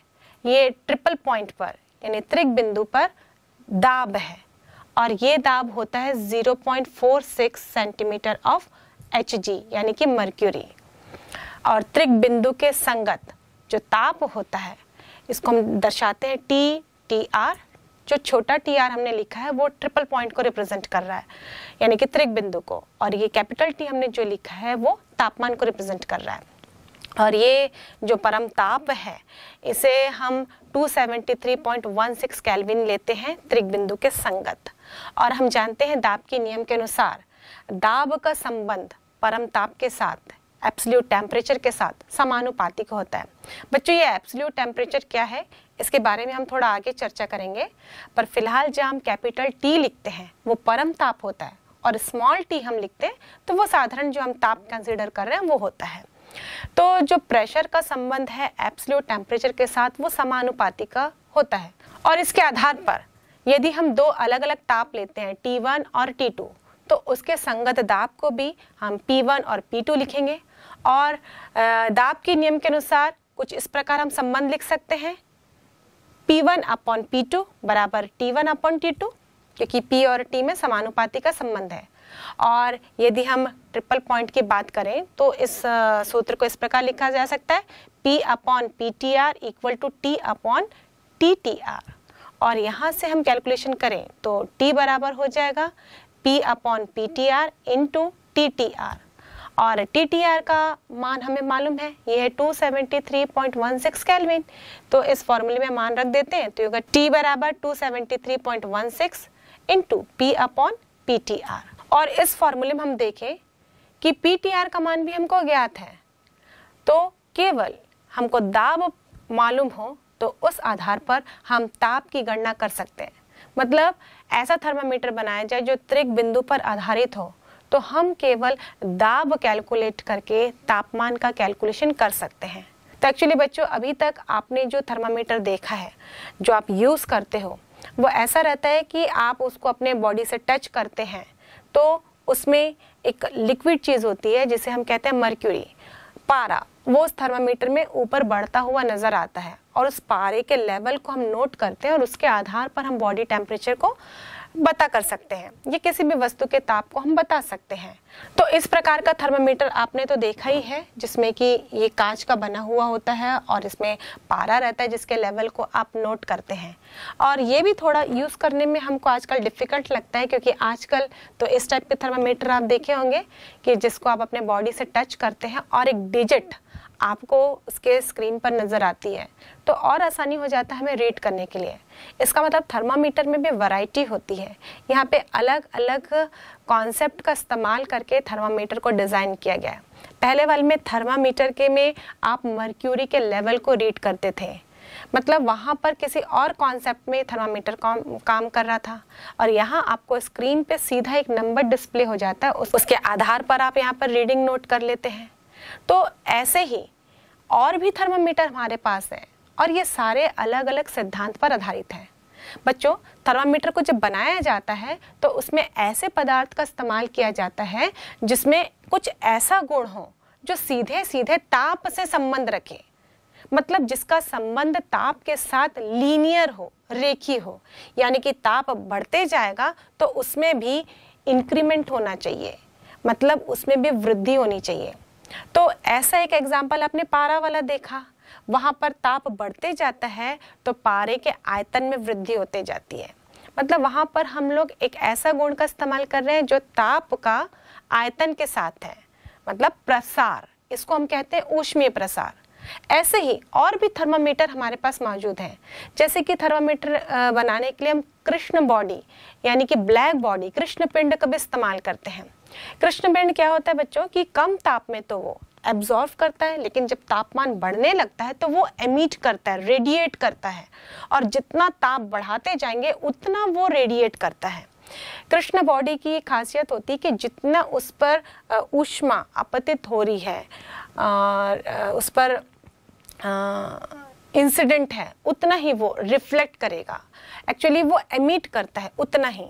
ये ट्रिपल पॉइंट पर यानी त्रिक बिंदु पर दाब है। और ये दाब होता है 0.46 सेंटीमीटर ऑफ़ एच यानी कि मर्क्यूरी और त्रिक बिंदु के संगत जो ताप होता है, इसको हम दर्शाते हैं टी टी आर जो छोटा टी आर हमने लिखा है, वो ट्रिपल पॉइंट को रिप्रेजेंट कर रहा है, यानी कि त्रिक बिंदु को। और ये कैपिटल टी हमने जो लिखा है, वो तापमान को रिप्रेजेंट कर रहा है। और ये जो परम ताप है, इसे हम 273.16 केल्विन लेते हैं त्रिक बिंदु के संगत। और हम जानते हैं दाब के नियम के अनुसार, दाब का संबंध परम ताप के साथ एब्सोल्यूट टेम्परेचर के साथ समानुपातिक होता है। बच्चों, ये एब्सोल्यूट टेम्परेचर क्या है? इसके बारे में हम थोड़ा आगे चर्चा करेंगे। पर फ़िलहाल जब हम कैपिटल टी लिखते हैं, वो परम ताप होता है। और स्मॉल टी हम लिखते हैं तो वो साधारण जो हम ताप कंसिडर कर रहे हैं, वो होता है। तो जो प्रेशर का संबंध है एब्सोल्यूट टेम्परेचर के साथ, वो समानुपाती का होता है। और इसके आधार पर, यदि हम दो अलग अलग ताप लेते हैं T1 और T2 तो उसके संगत दाब को भी हम P1 और P2 लिखेंगे। और दाब के नियम के अनुसार कुछ इस प्रकार हम संबंध लिख सकते हैं। P1 one upon P two बराबर T1 one upon T two क्योंकि P और T में समानुपाती का संबंध है। और यदि हम ट्रिपल पॉइंट की बात करें तो इस सूत्र को इस प्रकार लिखा जा सकता है, P upon P T R equal to T upon T T R और यहाँ से हम कैलकुलेशन करें तो T बराबर हो जाएगा P upon P T R into T T R और टी टी आर का मान हमें मालूम है, ये है 273.16 केल्विन तो इस फॉर्मूले में मान रख देते हैं तो होगा T बराबर 273.16 into P upon P T R और इस फॉर्मूले में हम देखें कि पी टी आर का मान भी हमको ज्ञात है। तो केवल हमको दाब मालूम हो तो उस आधार पर हम ताप की गणना कर सकते हैं। मतलब ऐसा थर्मामीटर बनाया जाए जो त्रिक बिंदु पर आधारित हो तो हम केवल दाब कैलकुलेट करके तापमान का कैलकुलेशन कर सकते हैं। तो एक्चुअली बच्चों, अभी तक आपने जो थर्मामीटर देखा है, जो आप यूज़ करते हो, वो ऐसा रहता है कि आप उसको अपने बॉडी से टच करते हैं। तो उसमें एक लिक्विड चीज़ होती है, जिसे हम कहते हैं मर्क्यूरी पारा, वो उस थर्मामीटर में ऊपर बढ़ता हुआ नज़र आता है और उस पारे के लेवल को हम नोट करते हैं और उसके आधार पर हम बॉडी टेम्परेचर को बता कर सकते हैं। ये किसी भी वस्तु के ताप को हम बता सकते हैं। तो इस प्रकार का थर्मामीटर आपने तो देखा ही है, जिसमें कि ये कांच का बना हुआ होता है और इसमें पारा रहता है, जिसके लेवल को आप नोट करते हैं। और ये भी थोड़ा यूज़ करने में हमको आजकल डिफ़िकल्ट लगता है, क्योंकि आजकल तो इस टाइप के थर्मामीटर आप देखे होंगे, कि जिसको आप अपने बॉडी से टच करते हैं और एक डिजिट आपको उसके स्क्रीन पर नज़र आती है तो और आसानी हो जाता है हमें रीड करने के लिए। इसका मतलब थर्मामीटर में भी वैरायटी होती है। यहाँ पे अलग अलग कॉन्सेप्ट का इस्तेमाल करके थर्मामीटर को डिज़ाइन किया गया है। पहले वाले में थर्मामीटर के में आप मर्क्यूरी के लेवल को रीड करते थे। मतलब वहाँ पर किसी और कॉन्सेप्ट में थर्मामीटर काम काम कर रहा था। और यहाँ आपको स्क्रीन पे सीधा एक नंबर डिस्प्ले हो जाता है उस, उसके आधार पर आप यहाँ पर रीडिंग नोट कर लेते हैं। तो ऐसे ही और भी थर्मामीटर हमारे पास है और ये सारे अलग अलग सिद्धांत पर आधारित है। बच्चों, थर्मामीटर को जब बनाया जाता है तो उसमें ऐसे पदार्थ का इस्तेमाल किया जाता है, जिसमें कुछ ऐसा गुण हो, जो सीधे सीधे ताप से संबंध रखे। मतलब जिसका संबंध ताप के साथ लीनियर हो रेखी हो, यानी कि ताप बढ़ते जाएगा तो उसमें भी इंक्रीमेंट होना चाहिए। मतलब उसमें भी वृद्धि होनी चाहिए। तो ऐसा एक एग्ज़ाम्पल आपने पारा वाला देखा। वहाँ पर ताप बढ़ते जाता है तो पारे के आयतन में वृद्धि होते जाती है। मतलब वहाँ पर हम लोग एक ऐसा गुण का इस्तेमाल कर रहे हैं जो ताप का आयतन के साथ है। मतलब प्रसार, इसको हम कहते हैं ऊष्मीय प्रसार। ऐसे ही और भी थर्मामीटर हमारे पास मौजूद हैं। जैसे कि थर्मामीटर बनाने के लिए हम कृष्ण बॉडी यानी कि ब्लैक बॉडी कृष्ण पिंड का भी इस्तेमाल करते हैं। कृष्ण पिंड क्या होता है बच्चों कि कम ताप में तो वो एब्जॉर्व करता है, लेकिन जब तापमान बढ़ने लगता है तो वो एमिट करता है रेडिएट करता है। और जितना ताप बढ़ाते जाएँगे, उतना वो रेडिएट करता है। कृष्ण बॉडी की खासियत होती है कि जितना उस पर ऊष्मा अपतित हो रही है और उस पर इंसिडेंट है, उतना ही वो रिफ्लेक्ट करेगा। एक्चुअली वो एमिट करता है, उतना ही।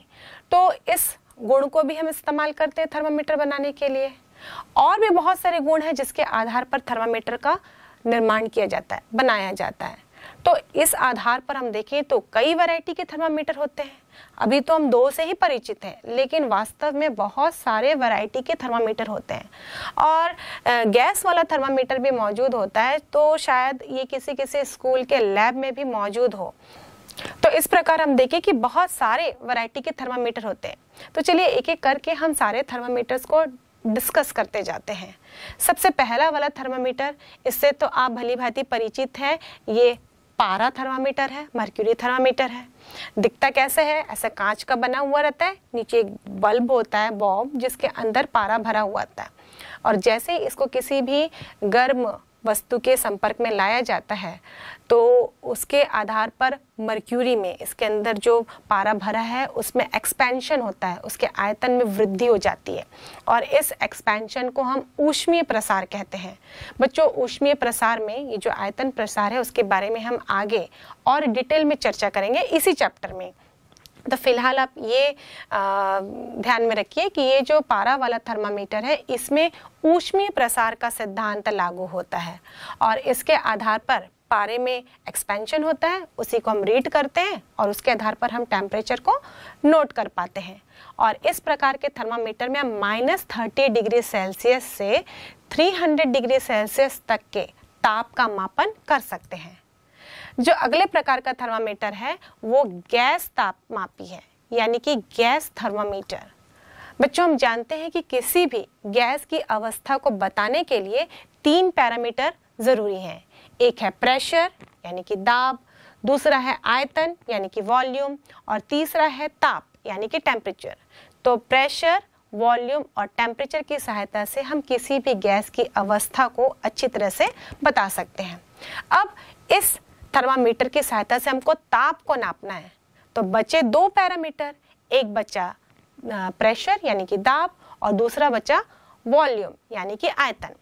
तो इस गुण को भी हम इस्तेमाल करते हैं थर्मामीटर बनाने के लिए। और भी बहुत सारे गुण हैं जिसके आधार पर थर्मामीटर का निर्माण किया जाता है, बनाया जाता है। तो इस आधार पर हम देखें तो कई वैरायटी के थर्मामीटर होते हैं। अभी तो हम दो से ही परिचित हैं, लेकिन वास्तव में बहुत सारे वैरायटी के थर्मामीटर होते हैं। और गैस वाला थर्मामीटर भी मौजूद होता है तो शायद ये किसी किसी स्कूल के लैब में भी मौजूद हो। तो इस प्रकार हम देखें कि बहुत सारे वैरायटी के थर्मामीटर होते हैं। तो चलिए एक एक करके हम सारे थर्मामीटर्स को डिस्कस करते जाते हैं। सबसे पहला वाला थर्मामीटर इससे तो आप भली भांति परिचित हैं, ये पारा थर्मामीटर है मर्क्यूरी थर्मामीटर है। दिखता कैसे है? ऐसा कांच का बना हुआ रहता है, नीचे एक बल्ब होता है बॉब जिसके अंदर पारा भरा हुआ होता है। और जैसे ही इसको किसी भी गर्म वस्तु के संपर्क में लाया जाता है तो उसके आधार पर मर्क्यूरी में इसके अंदर जो पारा भरा है उसमें एक्सपेंशन होता है उसके आयतन में वृद्धि हो जाती है। और इस एक्सपेंशन को हम ऊष्मीय प्रसार कहते हैं। बच्चों ऊष्मीय प्रसार में ये जो आयतन प्रसार है उसके बारे में हम आगे और डिटेल में चर्चा करेंगे इसी चैप्टर में। तो फ़िलहाल आप ये आ, ध्यान में रखिए कि ये जो पारा वाला थर्मामीटर है इसमें ऊष्मीय प्रसार का सिद्धांत लागू होता है। और इसके आधार पर पारे में एक्सपेंशन होता है, उसी को हम रीड करते हैं और उसके आधार पर हम टेम्परेचर को नोट कर पाते हैं। और इस प्रकार के थर्मामीटर में हम माइनस थर्टी डिग्री सेल्सियस से 300 डिग्री सेल्सियस तक के ताप का मापन कर सकते हैं। जो अगले प्रकार का थर्मामीटर है, वो गैस तापमापी है, यानी कि गैस थर्मामीटर बच्चों, हम जानते हैं कि किसी भी गैस की अवस्था को बताने के लिए तीन पैरामीटर ज़रूरी हैं। एक है प्रेशर यानी कि दाब, दूसरा है आयतन, यानी कि वॉल्यूम और तीसरा है ताप, यानी कि टेम्परेचर तो प्रेशर वॉल्यूम और टेम्परेचर की सहायता से हम किसी भी गैस की अवस्था को अच्छी तरह से बता सकते हैं. अब इस थर्मामीटर की सहायता से हमको ताप को नापना है. तो बचे दो पैरामीटर एक बचा प्रेशर यानी कि दाब, और दूसरा बचा वॉल्यूम यानी कि आयतन.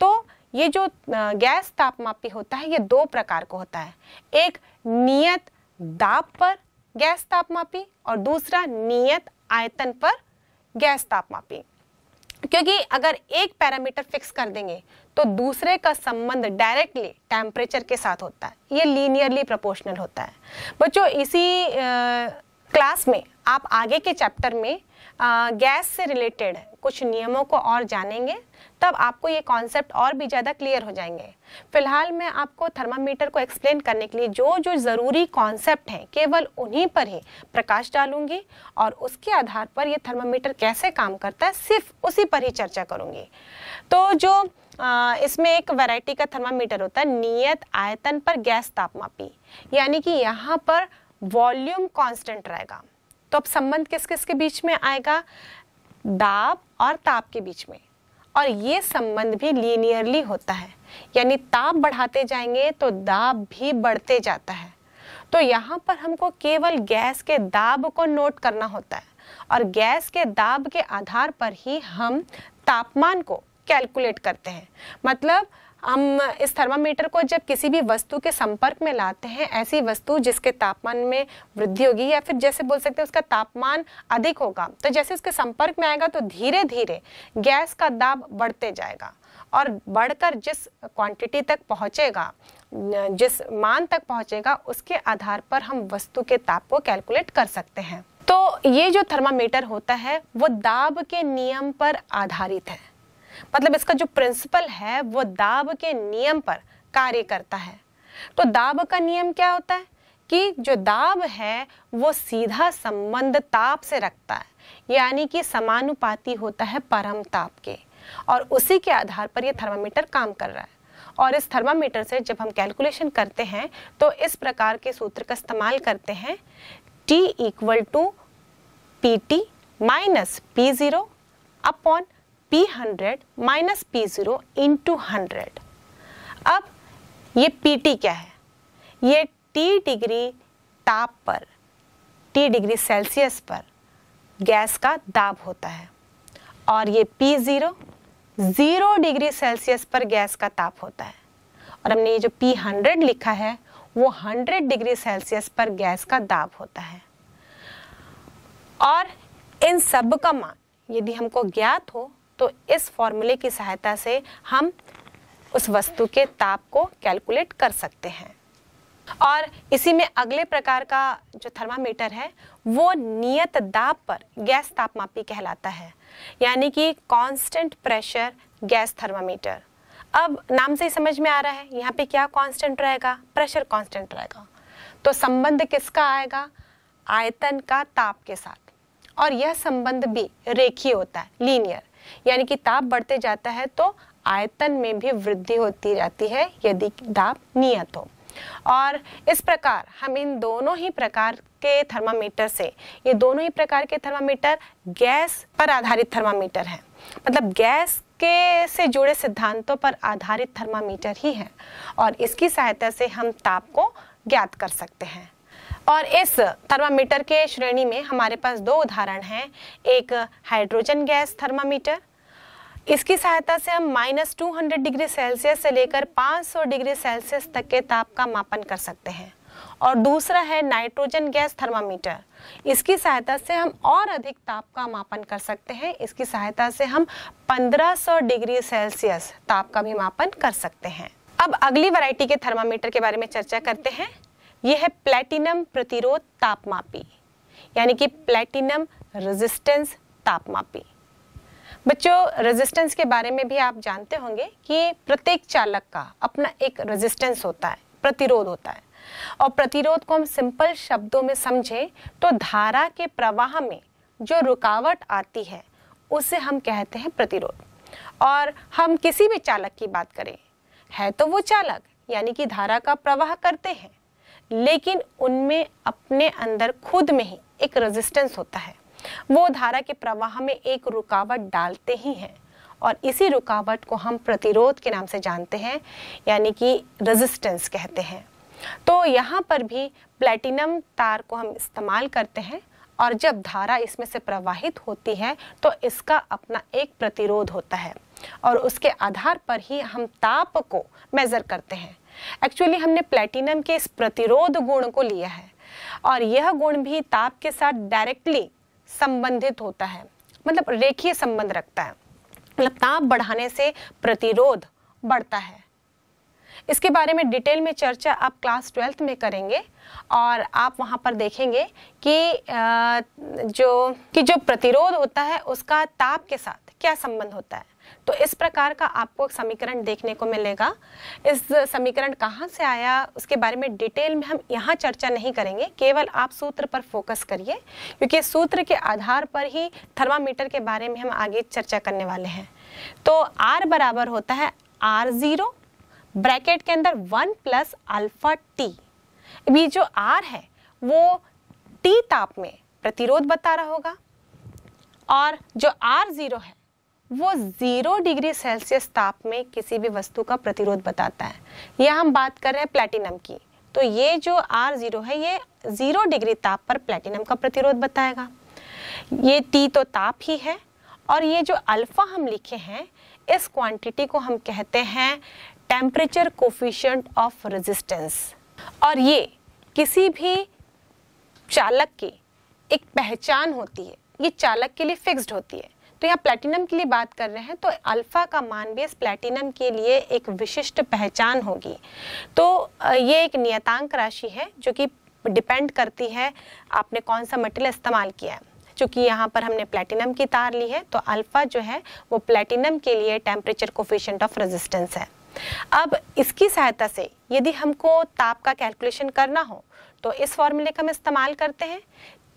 तो ये जो गैस तापमापी होता है ये दो प्रकार को होता है। एक नियत दाब पर गैस तापमापी और दूसरा नियत आयतन पर गैस तापमापी। क्योंकि अगर एक पैरामीटर फिक्स कर देंगे तो दूसरे का संबंध डायरेक्टली टेम्परेचर के साथ होता है। ये लीनियरली प्रोपोर्शनल होता है। बच्चों इसी आ, क्लास में आप आगे के चैप्टर में आ, गैस से रिलेटेड कुछ नियमों को और जानेंगे तब आपको ये कॉन्सेप्ट और भी ज़्यादा क्लियर हो जाएँगे। फ़िलहाल मैं आपको थर्मामीटर को एक्सप्लेन करने के लिए जो जो ज़रूरी कॉन्सेप्ट हैं केवल उन्हीं पर ही प्रकाश डालूँगी और उसके आधार पर ये थर्मामीटर कैसे काम करता है सिर्फ़ उसी पर ही चर्चा करूँगी। तो जो आ, इसमें एक वैरायटी का थर्मामीटर होता है नियत आयतन पर गैस तापमापी यानी कि यहाँ पर वॉल्यूम कांस्टेंट रहेगा। तो अब संबंध किस किस के बीच में आएगा? दाब और ताप के बीच में। और ये संबंध भी लीनियरली होता है। यानी ताप बढ़ाते जाएँगे तो दाब भी बढ़ते जाता है। तो यहाँ पर हमको केवल गैस के दाब को नोट करना होता है। और गैस के दाब के आधार पर ही हम तापमान को कैलकुलेट करते हैं। मतलब हम इस थर्मामीटर को जब किसी भी वस्तु के संपर्क में लाते हैं, ऐसी वस्तु जिसके तापमान में वृद्धि होगी या फिर जैसे बोल सकते हैं उसका तापमान अधिक होगा तो जैसे उसके संपर्क में आएगा तो धीरे धीरे गैस का दाब बढ़ते जाएगा और बढ़कर जिस क्वांटिटी तक पहुंचेगा, जिस मान तक पहुंचेगा, उसके आधार पर हम वस्तु के ताप को कैलकुलेट कर सकते हैं। तो ये जो थर्मामीटर होता है, वो दाब के नियम पर आधारित है। मतलब इसका जो प्रिंसिपल है, वो दाब के नियम पर कार्य करता है। तो दाब का नियम क्या होता है? कि जो दाब है, वो सीधा संबंध ताप से रखता है। यानी कि समानुपाती होता है परम ताप के। और उसी के आधार पर ये थर्मामीटर काम कर रहा है। और इस थर्मामीटर से जब हम कैलकुलेशन करते हैं तो इस प्रकार के सूत्र का इस्तेमाल करते हैं, T equal to P T minus P zero upon P hundred minus P zero into hundred अब ये पी टी क्या है? ये टी डिग्री ताप पर टी डिग्री सेल्सियस पर गैस का दाब होता है। और ये P zero zero degree Celsius पर गैस का ताप होता है। और हमने ये जो पी हंड्रेड लिखा है, वो हंड्रेड डिग्री सेल्सियस पर गैस का दाब होता है। और इन सब का मान, यदि हमको ज्ञात हो तो इस फॉर्मूले की सहायता से हम उस वस्तु के ताप को कैलकुलेट कर सकते हैं। और इसी में अगले प्रकार का जो थर्मामीटर है, वो नियत दाब पर गैस तापमापी कहलाता है। यानी कि कांस्टेंट प्रेशर गैस थर्मामीटर अब नाम से ही समझ में आ रहा है, यहाँ पे क्या कांस्टेंट रहेगा? प्रेशर कांस्टेंट रहेगा। तो संबंध किसका आएगा? आयतन का ताप के साथ। और यह संबंध भी रेखीय होता है लीनियर यानी कि ताप बढ़ते जाता है तो आयतन में भी वृद्धि होती जाती है यदि दाब नियत हो। और इस प्रकार हम इन दोनों ही प्रकार के थर्मामीटर से, ये दोनों ही प्रकार के थर्मामीटर गैस पर आधारित थर्मामीटर हैं। मतलब गैस के से जुड़े सिद्धांतों पर आधारित थर्मामीटर ही है और इसकी सहायता से हम ताप को ज्ञात कर सकते हैं। और इस थर्मामीटर के श्रेणी में हमारे पास दो उदाहरण हैं। एक हाइड्रोजन गैस थर्मामीटर। इसकी सहायता से हम माइनस टू डिग्री सेल्सियस से लेकर 500 डिग्री सेल्सियस तक के ताप का मापन कर सकते हैं। और दूसरा है नाइट्रोजन गैस थर्मामीटर। इसकी सहायता से हम और अधिक ताप का मापन कर सकते हैं। इसकी सहायता से हम 1500 डिग्री सेल्सियस ताप का भी मापन कर सकते हैं। अब अगली वैरायटी के थर्मामीटर के बारे में चर्चा करते हैं। यह है प्लेटिनम प्रतिरोध तापमापी, यानी कि प्लेटिनम रेजिस्टेंस तापमापी। बच्चों रेजिस्टेंस के बारे में भी आप जानते होंगे कि प्रत्येक चालक का अपना एक रेजिस्टेंस होता है, प्रतिरोध होता है। और प्रतिरोध को हम सिंपल शब्दों में समझें तो धारा के प्रवाह में जो रुकावट आती है, उसे हम कहते हैं प्रतिरोध। और हम किसी भी चालक की बात करें, है तो वो चालक, यानी कि धारा का प्रवाह करते हैं लेकिन उनमें अपने अंदर खुद में ही एक रेजिस्टेंस होता है। वो धारा के प्रवाह में एक रुकावट डालते ही हैं और इसी रुकावट को हम प्रतिरोध के नाम से जानते हैं, यानी कि रेजिस्टेंस कहते हैं। तो यहाँ पर भी प्लेटिनम तार को हम इस्तेमाल करते हैं और जब धारा इसमें से प्रवाहित होती है तो इसका अपना एक प्रतिरोध होता है और उसके आधार पर ही हम ताप को मेज़र करते हैं। एक्चुअली हमने प्लेटिनम के इस प्रतिरोध गुण को लिया है। और यह गुण भी ताप के साथ डायरेक्टली संबंधित होता है। मतलब रेखीय संबंध रखता है। मतलब ताप बढ़ाने से प्रतिरोध बढ़ता है। इसके बारे में डिटेल में चर्चा आप क्लास ट्वेल्थ में करेंगे। और आप वहाँ पर देखेंगे कि जो कि जो प्रतिरोध होता है, उसका ताप के साथ क्या संबंध होता है। तो इस प्रकार का आपको समीकरण देखने को मिलेगा। इस समीकरण कहाँ से आया, उसके बारे में डिटेल में हम यहाँ चर्चा नहीं करेंगे, केवल आप सूत्र पर फोकस करिए, क्योंकि सूत्र के आधार पर ही थर्मामीटर के बारे में हम आगे चर्चा करने वाले हैं। तो R बराबर होता है आर ज़ीरो ब्रैकेट के अंदर वन प्लस अल्फ़ा टी अभी जो आर है, वो टी ताप में प्रतिरोध बता रहा होगा, और जो आर ज़ीरो है वो ज़ीरो डिग्री सेल्सियस ताप में किसी भी वस्तु का प्रतिरोध बताता है। यह हम बात कर रहे हैं प्लेटिनम की। तो ये जो आर ज़ीरो है, ये ज़ीरो डिग्री ताप पर प्लेटिनम का प्रतिरोध बताएगा। ये टी तो ताप ही है और ये जो अल्फ़ा हम लिखे हैं, इस क्वांटिटी को हम कहते हैं टेम्परेचर कोफिशियंट ऑफ़ रेजिस्टेंस और ये किसी भी चालक की एक पहचान होती है। ये चालक के लिए फिक्स्ड होती है। तो यहाँ प्लेटिनम के लिए बात कर रहे हैं तो अल्फ़ा का मान भी इस प्लेटिनम के लिए एक विशिष्ट पहचान होगी। तो ये एक नियतांक राशि है जो कि डिपेंड करती है आपने कौन सा मटेरियल इस्तेमाल किया है। चूँकि यहाँ पर हमने प्लेटिनम की तार ली है तो अल्फ़ा जो है वो प्लेटिनम के लिए टेम्परेचर कोफिशियंट ऑफ़ रेजिस्टेंस है। अब इसकी सहायता से यदि हमको ताप का कैलकुलेशन करना हो तो इस फॉर्मूले का हम इस्तेमाल करते हैं,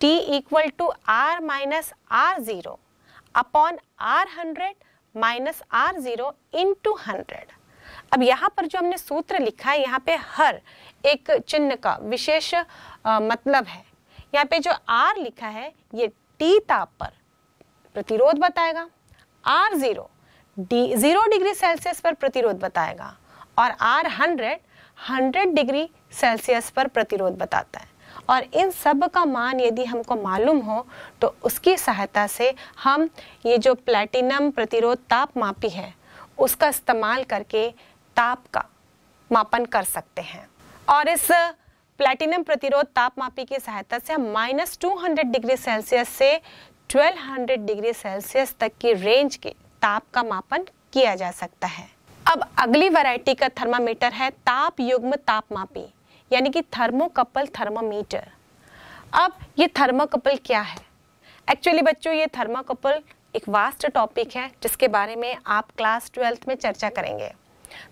T equal to R minus R zero upon R hundred minus R zero into hundred अब यहाँ पर जो हमने सूत्र लिखा है, यहाँ पे हर एक चिन्ह का विशेष मतलब है। यहाँ पे जो R लिखा है, ये T ताप पर प्रतिरोध बताएगा। R zero D zero degree Celsius पर प्रतिरोध बताएगा। और R hundred hundred degree Celsius पर प्रतिरोध बताता है। और इन सब का मान यदि हमको मालूम हो तो उसकी सहायता से हम ये जो प्लेटिनम प्रतिरोध ताप मापी है, उसका इस्तेमाल करके ताप का मापन कर सकते हैं। और इस प्लेटिनम प्रतिरोध ताप मापी की सहायता से हम माइनस टू डिग्री सेल्सियस से ट्वेल्व हंड्रेड डिग्री सेल्सियस तक की रेंज के ताप का मापन किया जा सकता है। अब अगली वैरायटी का थर्मामीटर है, ताप युग्म ताप मापी। यानी कि थर्मोकपल थर्मोमीटर। अब ये थर्मोकपल क्या है? एक्चुअली बच्चों, ये थर्मोकपल एक वास्ट टॉपिक है, जिसके बारे में आप क्लास ट्वेल्थ में चर्चा करेंगे।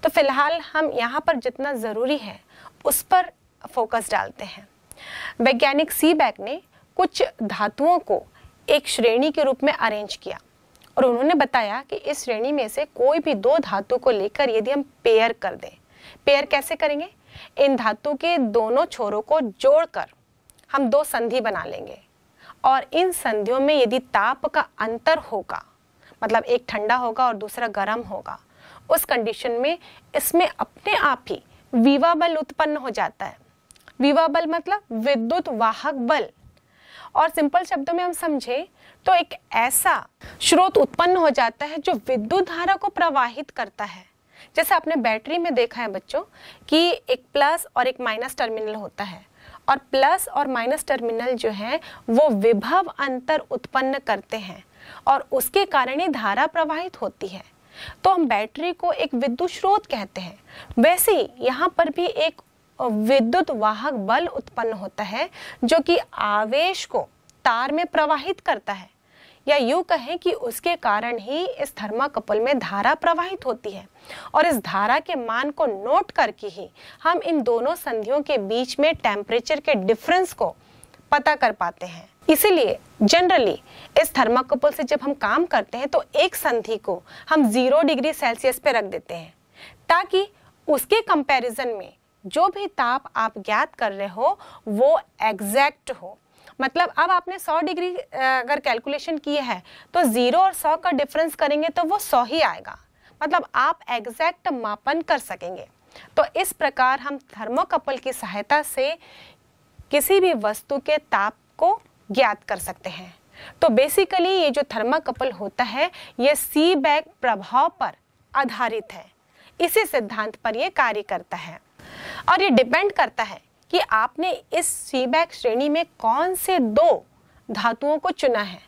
तो फ़िलहाल हम यहाँ पर जितना ज़रूरी है, उस पर फोकस डालते हैं। वैज्ञानिक सी बैक ने कुछ धातुओं को एक श्रेणी के रूप में अरेंज किया, और उन्होंने बताया कि इस श्रेणी में से कोई भी दो धातु को लेकर यदि हम पेयर कर दें पेयर कैसे करेंगे? इन धातु के दोनों छोरों को जोड़कर हम दो संधि बना लेंगे। और इन संधियों में यदि ताप का अंतर होगा मतलब एक ठंडा होगा और दूसरा गर्म होगा, उस कंडीशन में इसमें अपने आप ही विवा बल उत्पन्न हो जाता है। विवा बल मतलब विद्युत वाहक बल। और सिंपल शब्दों में हम समझे तो एक ऐसा स्रोत उत्पन्न हो जाता है जो विद्युत धारा को प्रवाहित करता है। जैसे आपने बैटरी में देखा है बच्चों, कि एक प्लस और एक माइनस टर्मिनल होता है। और प्लस और माइनस टर्मिनल जो है, वो विभव अंतर उत्पन्न करते हैं और उसके कारण ही धारा प्रवाहित होती है। तो हम बैटरी को एक विद्युत स्रोत कहते हैं। वैसे ही यहाँ पर भी एक विद्युत वाहक बल उत्पन्न होता है, जो कि आवेश को तार में प्रवाहित करता है। या यूँ कहें कि उसके कारण ही इस थर्माकपल में धारा प्रवाहित होती है। और इस धारा के मान को नोट करके ही हम इन दोनों संधियों के बीच में टेम्परेचर के डिफरेंस को पता कर पाते हैं। इसीलिए जनरली इस थर्माकोपल से जब हम काम करते हैं तो एक संधि को हम ज़ीरो डिग्री सेल्सियस पे रख देते हैं। ताकि उसके कंपैरिजन में जो भी ताप आप ज्ञात कर रहे हो, वो एग्जैक्ट हो। मतलब अब आपने 100 डिग्री अगर कैलकुलेशन किया है तो ज़ीरो और 100 का डिफरेंस करेंगे तो वो 100 ही आएगा। मतलब आप एग्जैक्ट मापन कर सकेंगे। तो इस प्रकार हम थर्मोकपल की सहायता से किसी भी वस्तु के ताप को ज्ञात कर सकते हैं। तो बेसिकली ये जो थर्माकपल होता है, ये सी बैग प्रभाव पर आधारित है। इसी सिद्धांत पर यह कार्य करता है। और ये डिपेंड करता है कि आपने इस सी बैग श्रेणी में कौन से दो धातुओं को चुना है।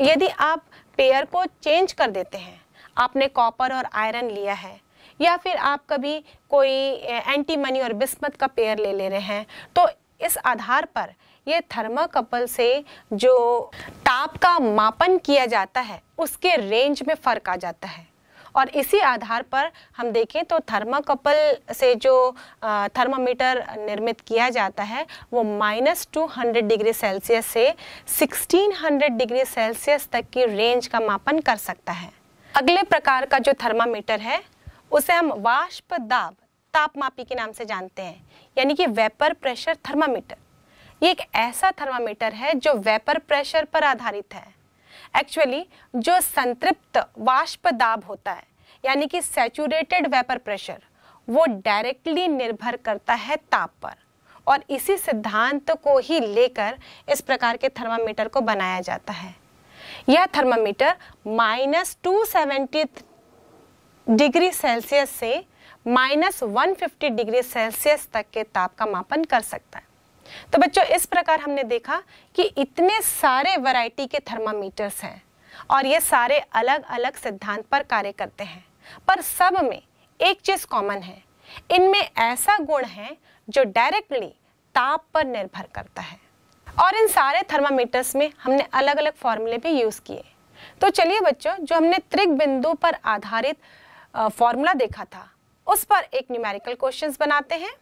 यदि आप पेयर को चेंज कर देते हैं, आपने कॉपर और आयरन लिया है, या फिर आप कभी कोई एंटीमनी और बिस्मत का पेयर ले ले रहे हैं तो इस आधार पर ये थर्माकपल से जो ताप का मापन किया जाता है, उसके रेंज में फ़र्क आ जाता है। और इसी आधार पर हम देखें तो थर्माकपल से जो थर्मामीटर निर्मित किया जाता है, वो minus two hundred degree Celsius से सिक्सटीन हंड्रेड डिग्री सेल्सियस तक की रेंज का मापन कर सकता है। अगले प्रकार का जो थर्मामीटर है, उसे हम वाष्प दाब, तापमापी के नाम से जानते हैं, यानी कि वेपर प्रेशर थर्मामीटर। ये एक ऐसा थर्मामीटर है जो वेपर प्रेशर पर आधारित है। एक्चुअली जो संतृप्त वाष्प दाब होता है, यानी कि सैचुरेटेड वेपर प्रेशर वो डायरेक्टली निर्भर करता है ताप पर। और इसी सिद्धांत को ही लेकर इस प्रकार के थर्मामीटर को बनाया जाता है। यह thermometer minus two degree Celsius से minus one fifty degree Celsius तक के ताप का मापन कर सकता है। तो बच्चों, इस प्रकार हमने देखा कि इतने सारे वैरायटी के थर्मामीटर्स हैं और ये सारे अलग अलग सिद्धांत पर कार्य करते हैं। पर सब में एक चीज़ कॉमन है। इनमें ऐसा गुण है जो डायरेक्टली ताप पर निर्भर करता है। और इन सारे थर्मामीटर्स में हमने अलग अलग फॉर्मूले भी यूज़ किए। तो चलिए बच्चों, जो हमने त्रिक बिंदु पर आधारित फॉर्मूला देखा था, उस पर एक न्यूमेरिकल क्वेश्चंस बनाते हैं।